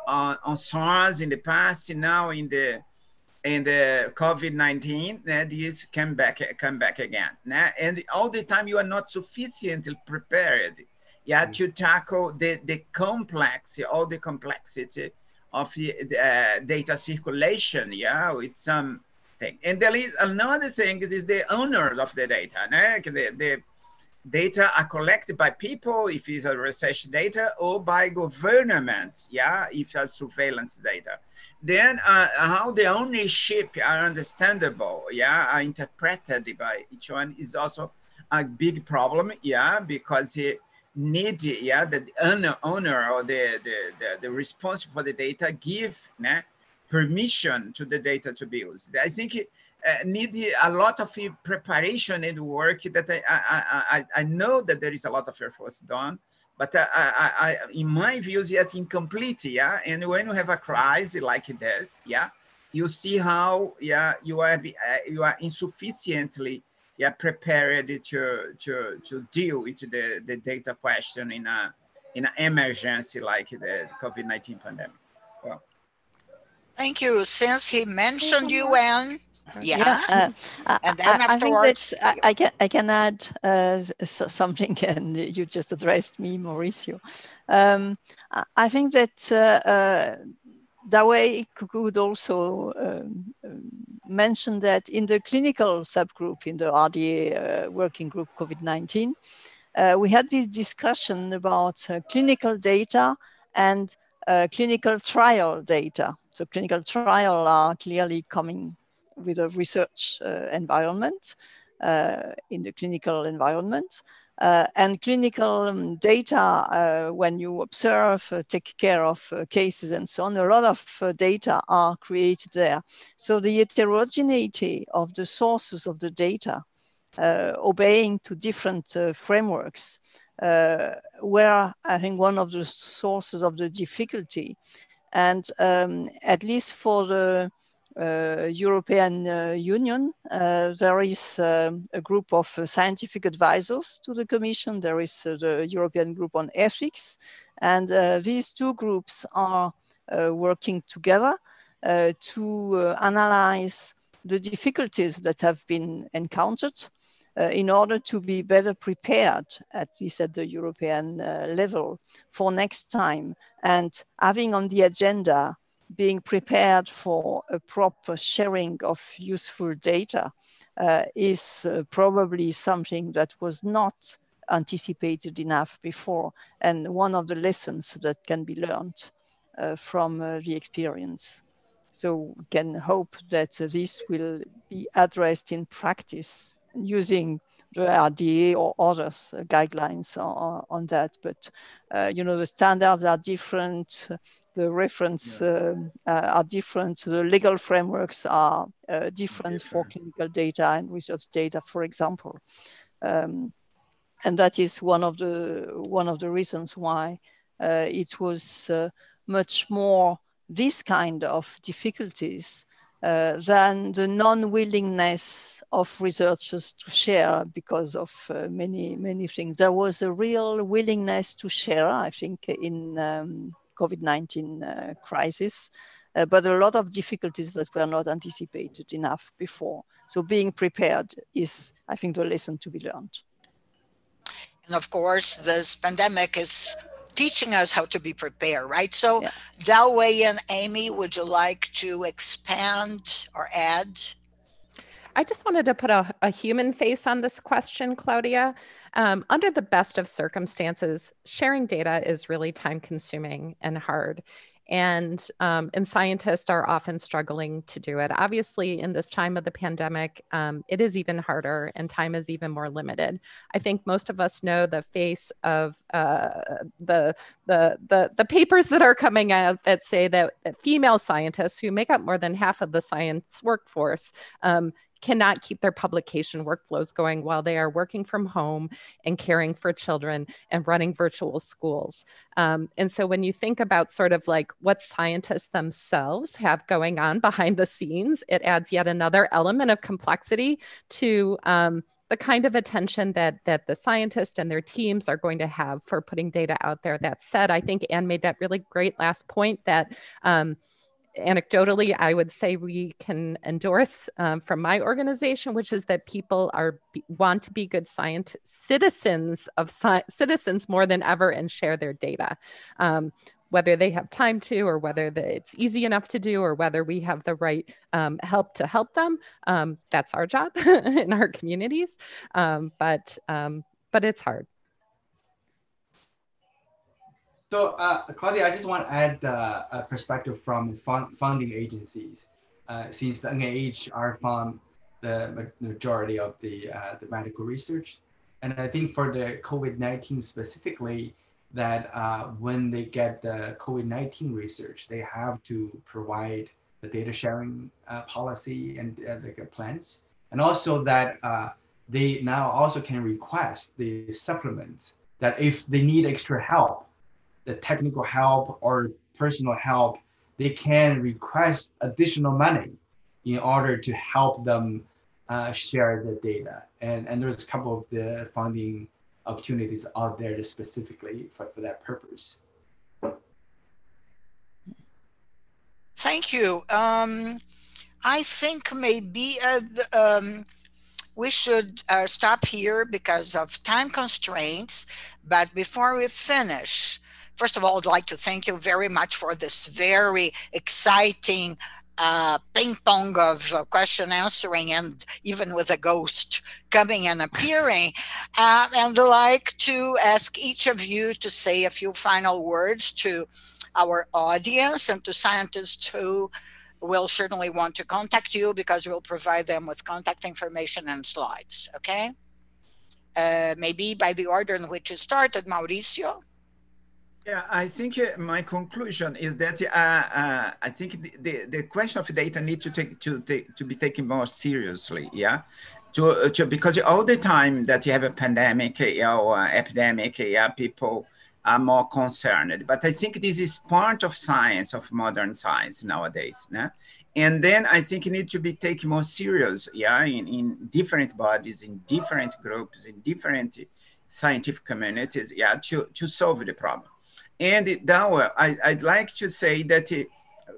on, on SARS in the past, and now in the in the COVID-19, uh, this came back, come back again. And all the time you are not sufficiently prepared yeah, mm. to tackle the, the complex, all the complexity of the uh, data circulation, yeah, with some thing. And there is another thing is, is the owners of the data. Né? The, the data are collected by people, if it's a research data, or by governments, yeah, if it's surveillance data. Then uh, how the ownership are understandable, yeah, are interpreted by each one is also a big problem, yeah, because it need, yeah, the owner, owner or the, the, the, the responsible for the data give né, permission to the data to be used. I think uh, need a lot of preparation and work that I, I, I, I know that there is a lot of efforts done, but uh, I, I, in my views, yet incomplete, yeah? And when you have a crisis like this, yeah, you see how, yeah, you have, uh, you are insufficiently yeah, prepared to, to, to deal with the, the data question in a, in an emergency like the COVID-19 pandemic. Well. Thank you. Since he mentioned UN, yeah. yeah uh, and then I, afterwards, I, I, can, I can add uh, something, and you just addressed me, Mauricio. Um, I think that uh, uh Dawei could also um, mention that in the clinical subgroup, in the RDA uh, working group COVID-19, uh, we had this discussion about clinical data and clinical trial data. So clinical trial are clearly coming with a research uh, environment uh, in the clinical environment. Uh, and clinical um, data, uh, when you observe, uh, take care of uh, cases and so on, a lot of data are created there. So the heterogeneity of the sources of the data, obeying to different frameworks, were, I think, one of the sources of the difficulty. And um, at least for the uh, European uh, Union. Uh, there is a group of scientific advisors to the Commission. There is the European Group on Ethics. And these two groups are working together to analyze the difficulties that have been encountered uh, in order to be better prepared, at least at the European uh, level, for next time and having on the agenda being prepared for a proper sharing of useful data uh, is uh, probably something that was not anticipated enough before and one of the lessons that can be learned uh, from uh, the experience. So we can hope that this will be addressed in practice using the RDA or others uh, guidelines on, on, that. But, uh, you know, the standards are different, the reference yeah. uh, are different, the legal frameworks are uh, different, different, for clinical data and research data, for example. Um, and that is one of the, one of the reasons why uh, it was uh, much more this kind of difficulties uh, than the non-willingness of researchers to share because of uh, many, many things. There was a real willingness to share, I think, in um, COVID-19 uh, crisis, uh, but a lot of difficulties that were not anticipated enough before. So being prepared is, I think, the lesson to be learned. And of course, this pandemic is teaching us how to be prepared, right? So, yeah. Dawei and Amy, would you like to expand or add? I just wanted to put a, a human face on this question, Claudia. Um, under the best of circumstances, sharing data is really time consuming and hard and um, and scientists are often struggling to do it. Obviously, in this time of the pandemic, um, it is even harder, and time is even more limited. I think most of us know the face of uh, the, the the the papers that are coming out that say that, that, female scientists, who make up more than half of the science workforce, um, cannot keep their publication workflows going while they are working from home and caring for children and running virtual schools. Um, and so when you think about sort of like what scientists themselves have going on behind the scenes, it adds yet another element of complexity to um, the kind of attention that that the scientists and their teams are going to have for putting data out there. That said, I think Anne made that really great last point that um, anecdotally, I would say we can endorse um, from my organization, which is that people are want to be good science citizens of sci- citizens more than ever and share their data. Um, whether they have time to, or whether the, it's easy enough to do, or whether we have the right um, help to help them. Um, that's our job in our communities. Um, but um, but it's hard. So, uh, Claudia, I just want to add uh, a perspective from fund funding agencies. Uh, since the NIH are fund the majority of the, uh, the medical research. And I think for the COVID-19 specifically, that uh, when they get the COVID-19 research, they have to provide the data sharing uh, policy and the plans. And also that they now also can request the supplements that if they need extra help, the technical help or personal help, they can request additional money in order to help them uh, share the data. And, and there's a couple of the funding opportunities out there specifically for, for that purpose. Thank you. Um, I think maybe uh, um, we should uh, stop here because of time constraints. But before we finish, first of all, I'd like to thank you very much for this very exciting uh, ping pong of uh, question answering and even with a ghost coming and appearing. Uh, and I'd like to ask each of you to say a few final words to our audience and to scientists who will certainly want to contact you because we'll provide them with contact information and slides. Okay. Uh, maybe by the order in which you started, Mauricio. Yeah, I think uh, my conclusion is that uh, uh, I think the, the, the, question of data needs to take to take, to be taken more seriously. Yeah, to, uh, to because all the time that you have a pandemic or epidemic, yeah, people are more concerned. But I think this is part of science, of modern science nowadays. Yeah? And then I think it needs to be taken more serious, yeah, in, in different bodies, in different groups, in different scientific communities, yeah, to, to solve the problem. And Dawa, I, would like to say that, uh,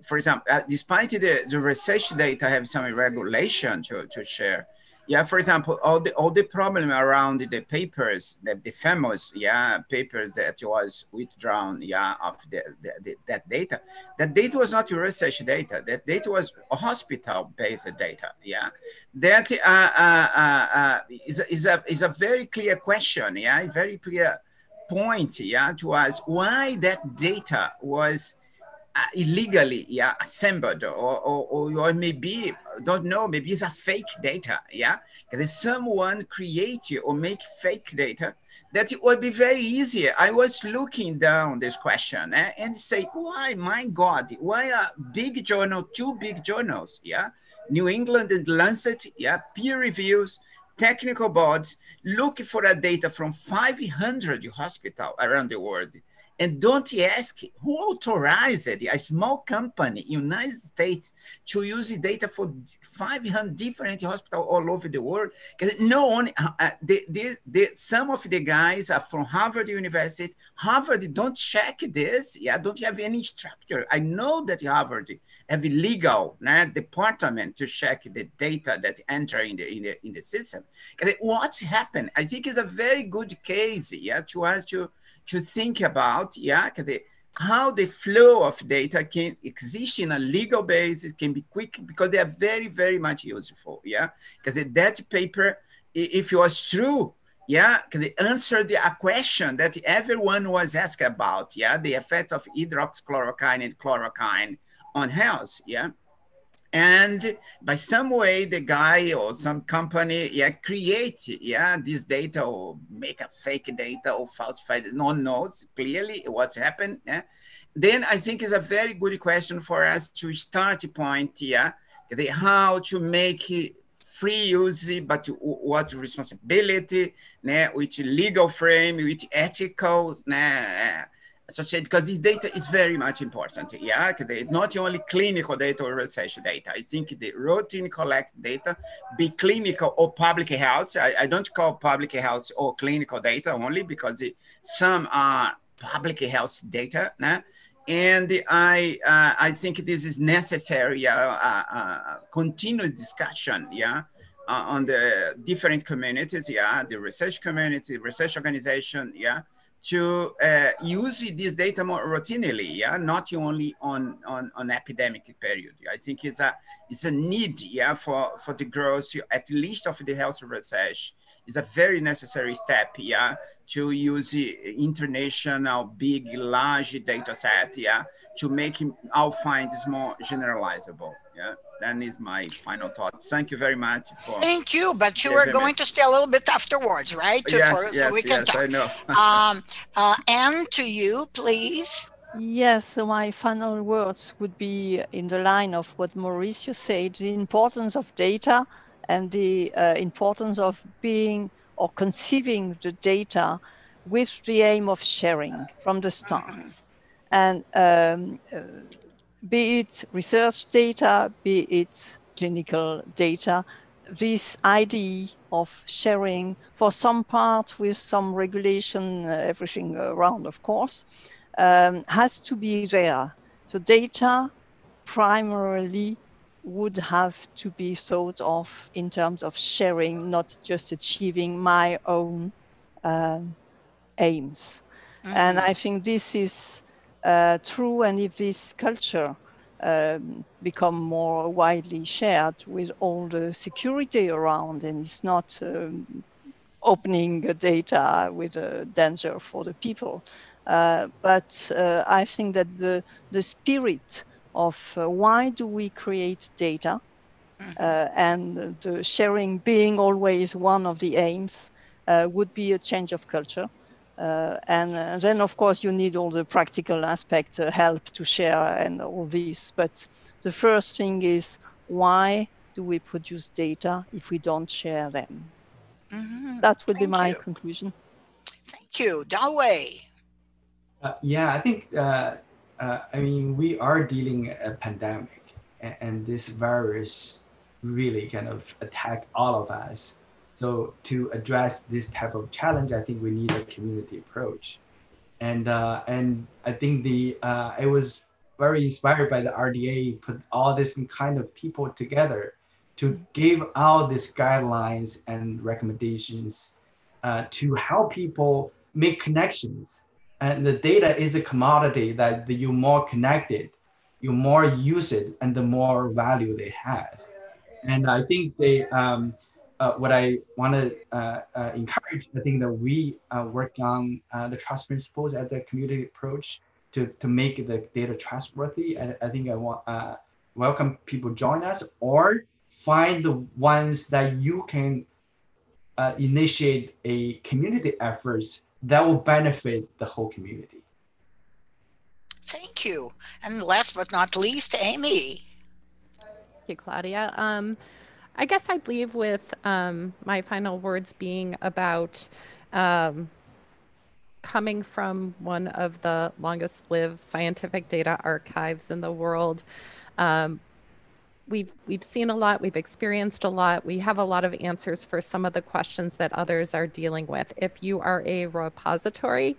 for example, uh, despite the, the research data I have some regulation to, to share, yeah, for example, all the all the problem around the papers, the, the famous yeah papers that was withdrawn yeah of the, the, the, that data, that data was not research data. That data was hospital based data. Yeah, that uh, uh, uh, uh, is, is a is a very clear question. Yeah, very clear point, yeah, to us why that data was uh, illegally, yeah, assembled, or, or, or, maybe don't know, maybe it's a fake data, yeah, because someone create or make fake data. That it would be very easy. I was looking down this question eh, and say, why, my God, why a big journal, two big journals, yeah, New England and Lancet, yeah, peer reviews, technical boards look for a data from 500 hospitals around the world and don't ask who authorized a small company, in United States, to use data for 500 different hospitals all over the world. No one, uh, uh, the, the, the, some of the guys are from Harvard University. Harvard don't check this. Yeah, don't you have any structure. I know that Harvard have a legal né, department to check the data that enter in the in the in the system. What's happened? I think is a very good case. Yeah, to us to to think about, yeah, the, how the flow of data can exist in a legal basis, can be quick because they are very, very much useful, yeah? Because that paper, if it was true, yeah, they answered a question that everyone was asked about, yeah, the effect of hydroxychloroquine and chloroquine on health, yeah? And by some way the guy or some company yeah create yeah this data or make a fake data or falsify no one knows clearly what's happened yeah. Then i think it's a very good question for us to start point yeah the, how to make free use but what responsibility né, with legal frame with ethical né, associated because this data is very much important. Yeah, it's not only clinical data or research data. I think the routine collect data, be clinical or public health. I, I don't call public health or clinical data only because it, some are public health data. Nah? And I, uh, I think this is necessary, uh, uh, uh continuous discussion, yeah, uh, on the different communities, yeah, the research community, research organization, yeah, to uh, use this data more routinely, yeah, not only on, on, on epidemic period. I think it's a, it's a need, yeah, for, for the growth, at least of the health research. It's a very necessary step, yeah, to use international big, large data set, yeah, to make our findings more generalizable, yeah that is my final thought. Thank you very much. For Thank you, but you are going to stay a little bit afterwards, right? Yes, for, yes, so we can yes, talk. I know. um, uh, and to you, please. Yes, so my final words would be in the line of what Mauricio said, the importance of data and the uh, importance of being or conceiving the data with the aim of sharing from the start. And um, uh, be it research data, be it clinical data, this idea of sharing for some part with some regulation, uh, everything around, of course, um, has to be there. So data primarily would have to be thought of in terms of sharing, not just achieving my own um, aims. Mm-hmm. And I think this is uh, true and if this culture um, become more widely shared with all the security around and it's not um, opening data with a danger for the people. Uh, but uh, I think that the, the spirit of uh, why do we create data mm-hmm. uh, and the sharing being always one of the aims uh, would be a change of culture. Uh, and uh, then, of course, you need all the practical aspect, uh, help to share and all this. But the first thing is why do we produce data if we don't share them? Mm-hmm. That would Thank be my you. conclusion. Thank you. Dawei. Uh, yeah, I think, uh, uh, I mean, we are dealing a pandemic and, and this virus really kind of attack all of us. So to address this type of challenge, I think we need a community approach. And uh, and I think the uh, I was very inspired by the RDA put all different kind of people together to give out these guidelines and recommendations uh, to help people make connections. And the data is a commodity that the, you're more connected, you more use it, and the more value they have. And I think they um, uh, what I want to uh, uh, encourage, I think that we uh, work on uh, the trust principles as a community approach to, to make the data trustworthy. And I think I want uh, welcome people join us or find the ones that you can initiate a community efforts that will benefit the whole community. Thank you. And last but not least, Amy. Thank you, Claudia. Um, I guess I'd leave with um, my final words being about um, coming from one of the longest lived scientific data archives in the world. Um, we've we've seen a lot we've experienced a lot we have a lot of answers for some of the questions that others are dealing with if you are a repository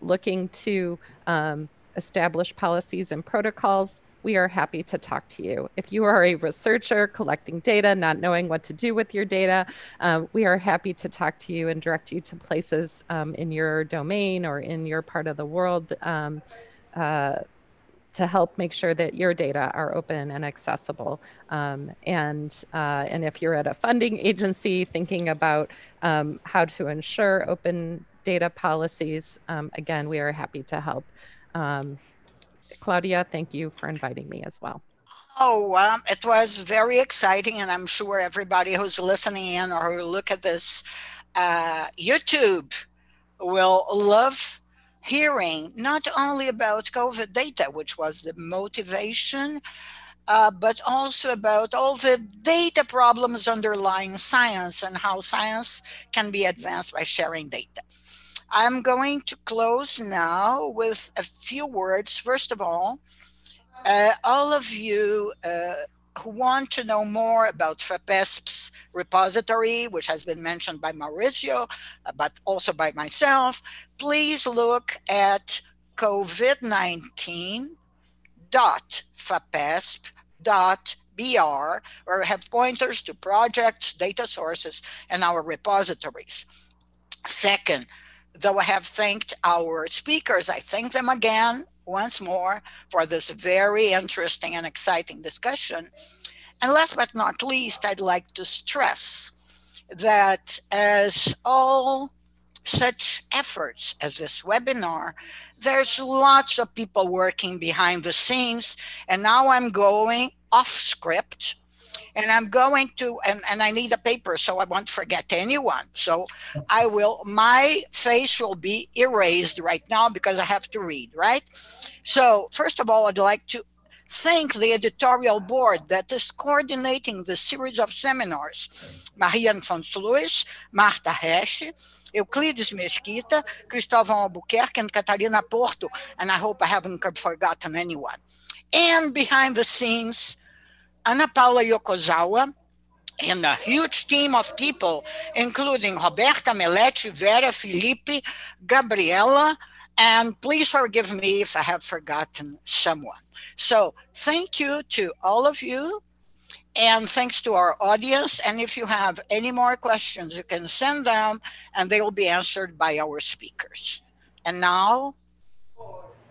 looking to um, establish policies and protocols we are happy to talk to you. If you are a researcher collecting data, not knowing what to do with your data, uh, we are happy to talk to you and direct you to places um, in your domain or in your part of the world um, uh, to help make sure that your data are open and accessible. Um, and uh, and if you're at a funding agency thinking about um, how to ensure open data policies, um, again, we are happy to help. Claudia, thank you for inviting me as well. Oh, um, it was very exciting, and I'm sure everybody who's listening in or who look at this uh, YouTube will love hearing not only about COVID data, which was the motivation, uh, but also about all the data problems underlying science and how science can be advanced by sharing data. I'm going to close now with a few words. First of all, uh, all of you uh, who want to know more about FAPESP's repository, which has been mentioned by Mauricio, uh, but also by myself, please look at covid19.fapesp.br, where we have pointers to projects, data sources, and our repositories. Second, though I have thanked our speakers, I thank them again once more for this very interesting and exciting discussion. And last but not least, I'd like to stress that as all such efforts as this webinar, there's lots of people working behind the scenes. And now I'm going off script and I'm going to, and, and I need a paper so I won't forget anyone. So I will, my face will be erased right now because I have to read, right? So first of all, I'd like to thank the editorial board that is coordinating the series of seminars. Maria Afonso Luiz, Marta Resch, Euclides Mesquita, Cristóvão Albuquerque, and Catarina Porto. And I hope I haven't forgotten anyone. And behind the scenes, Ana Paula Yokozawa, and a huge team of people, including Roberta Meletti, Vera Felipe, Gabriela, and please forgive me if I have forgotten someone. So thank you to all of you. And thanks to our audience. And if you have any more questions, you can send them and they will be answered by our speakers. And now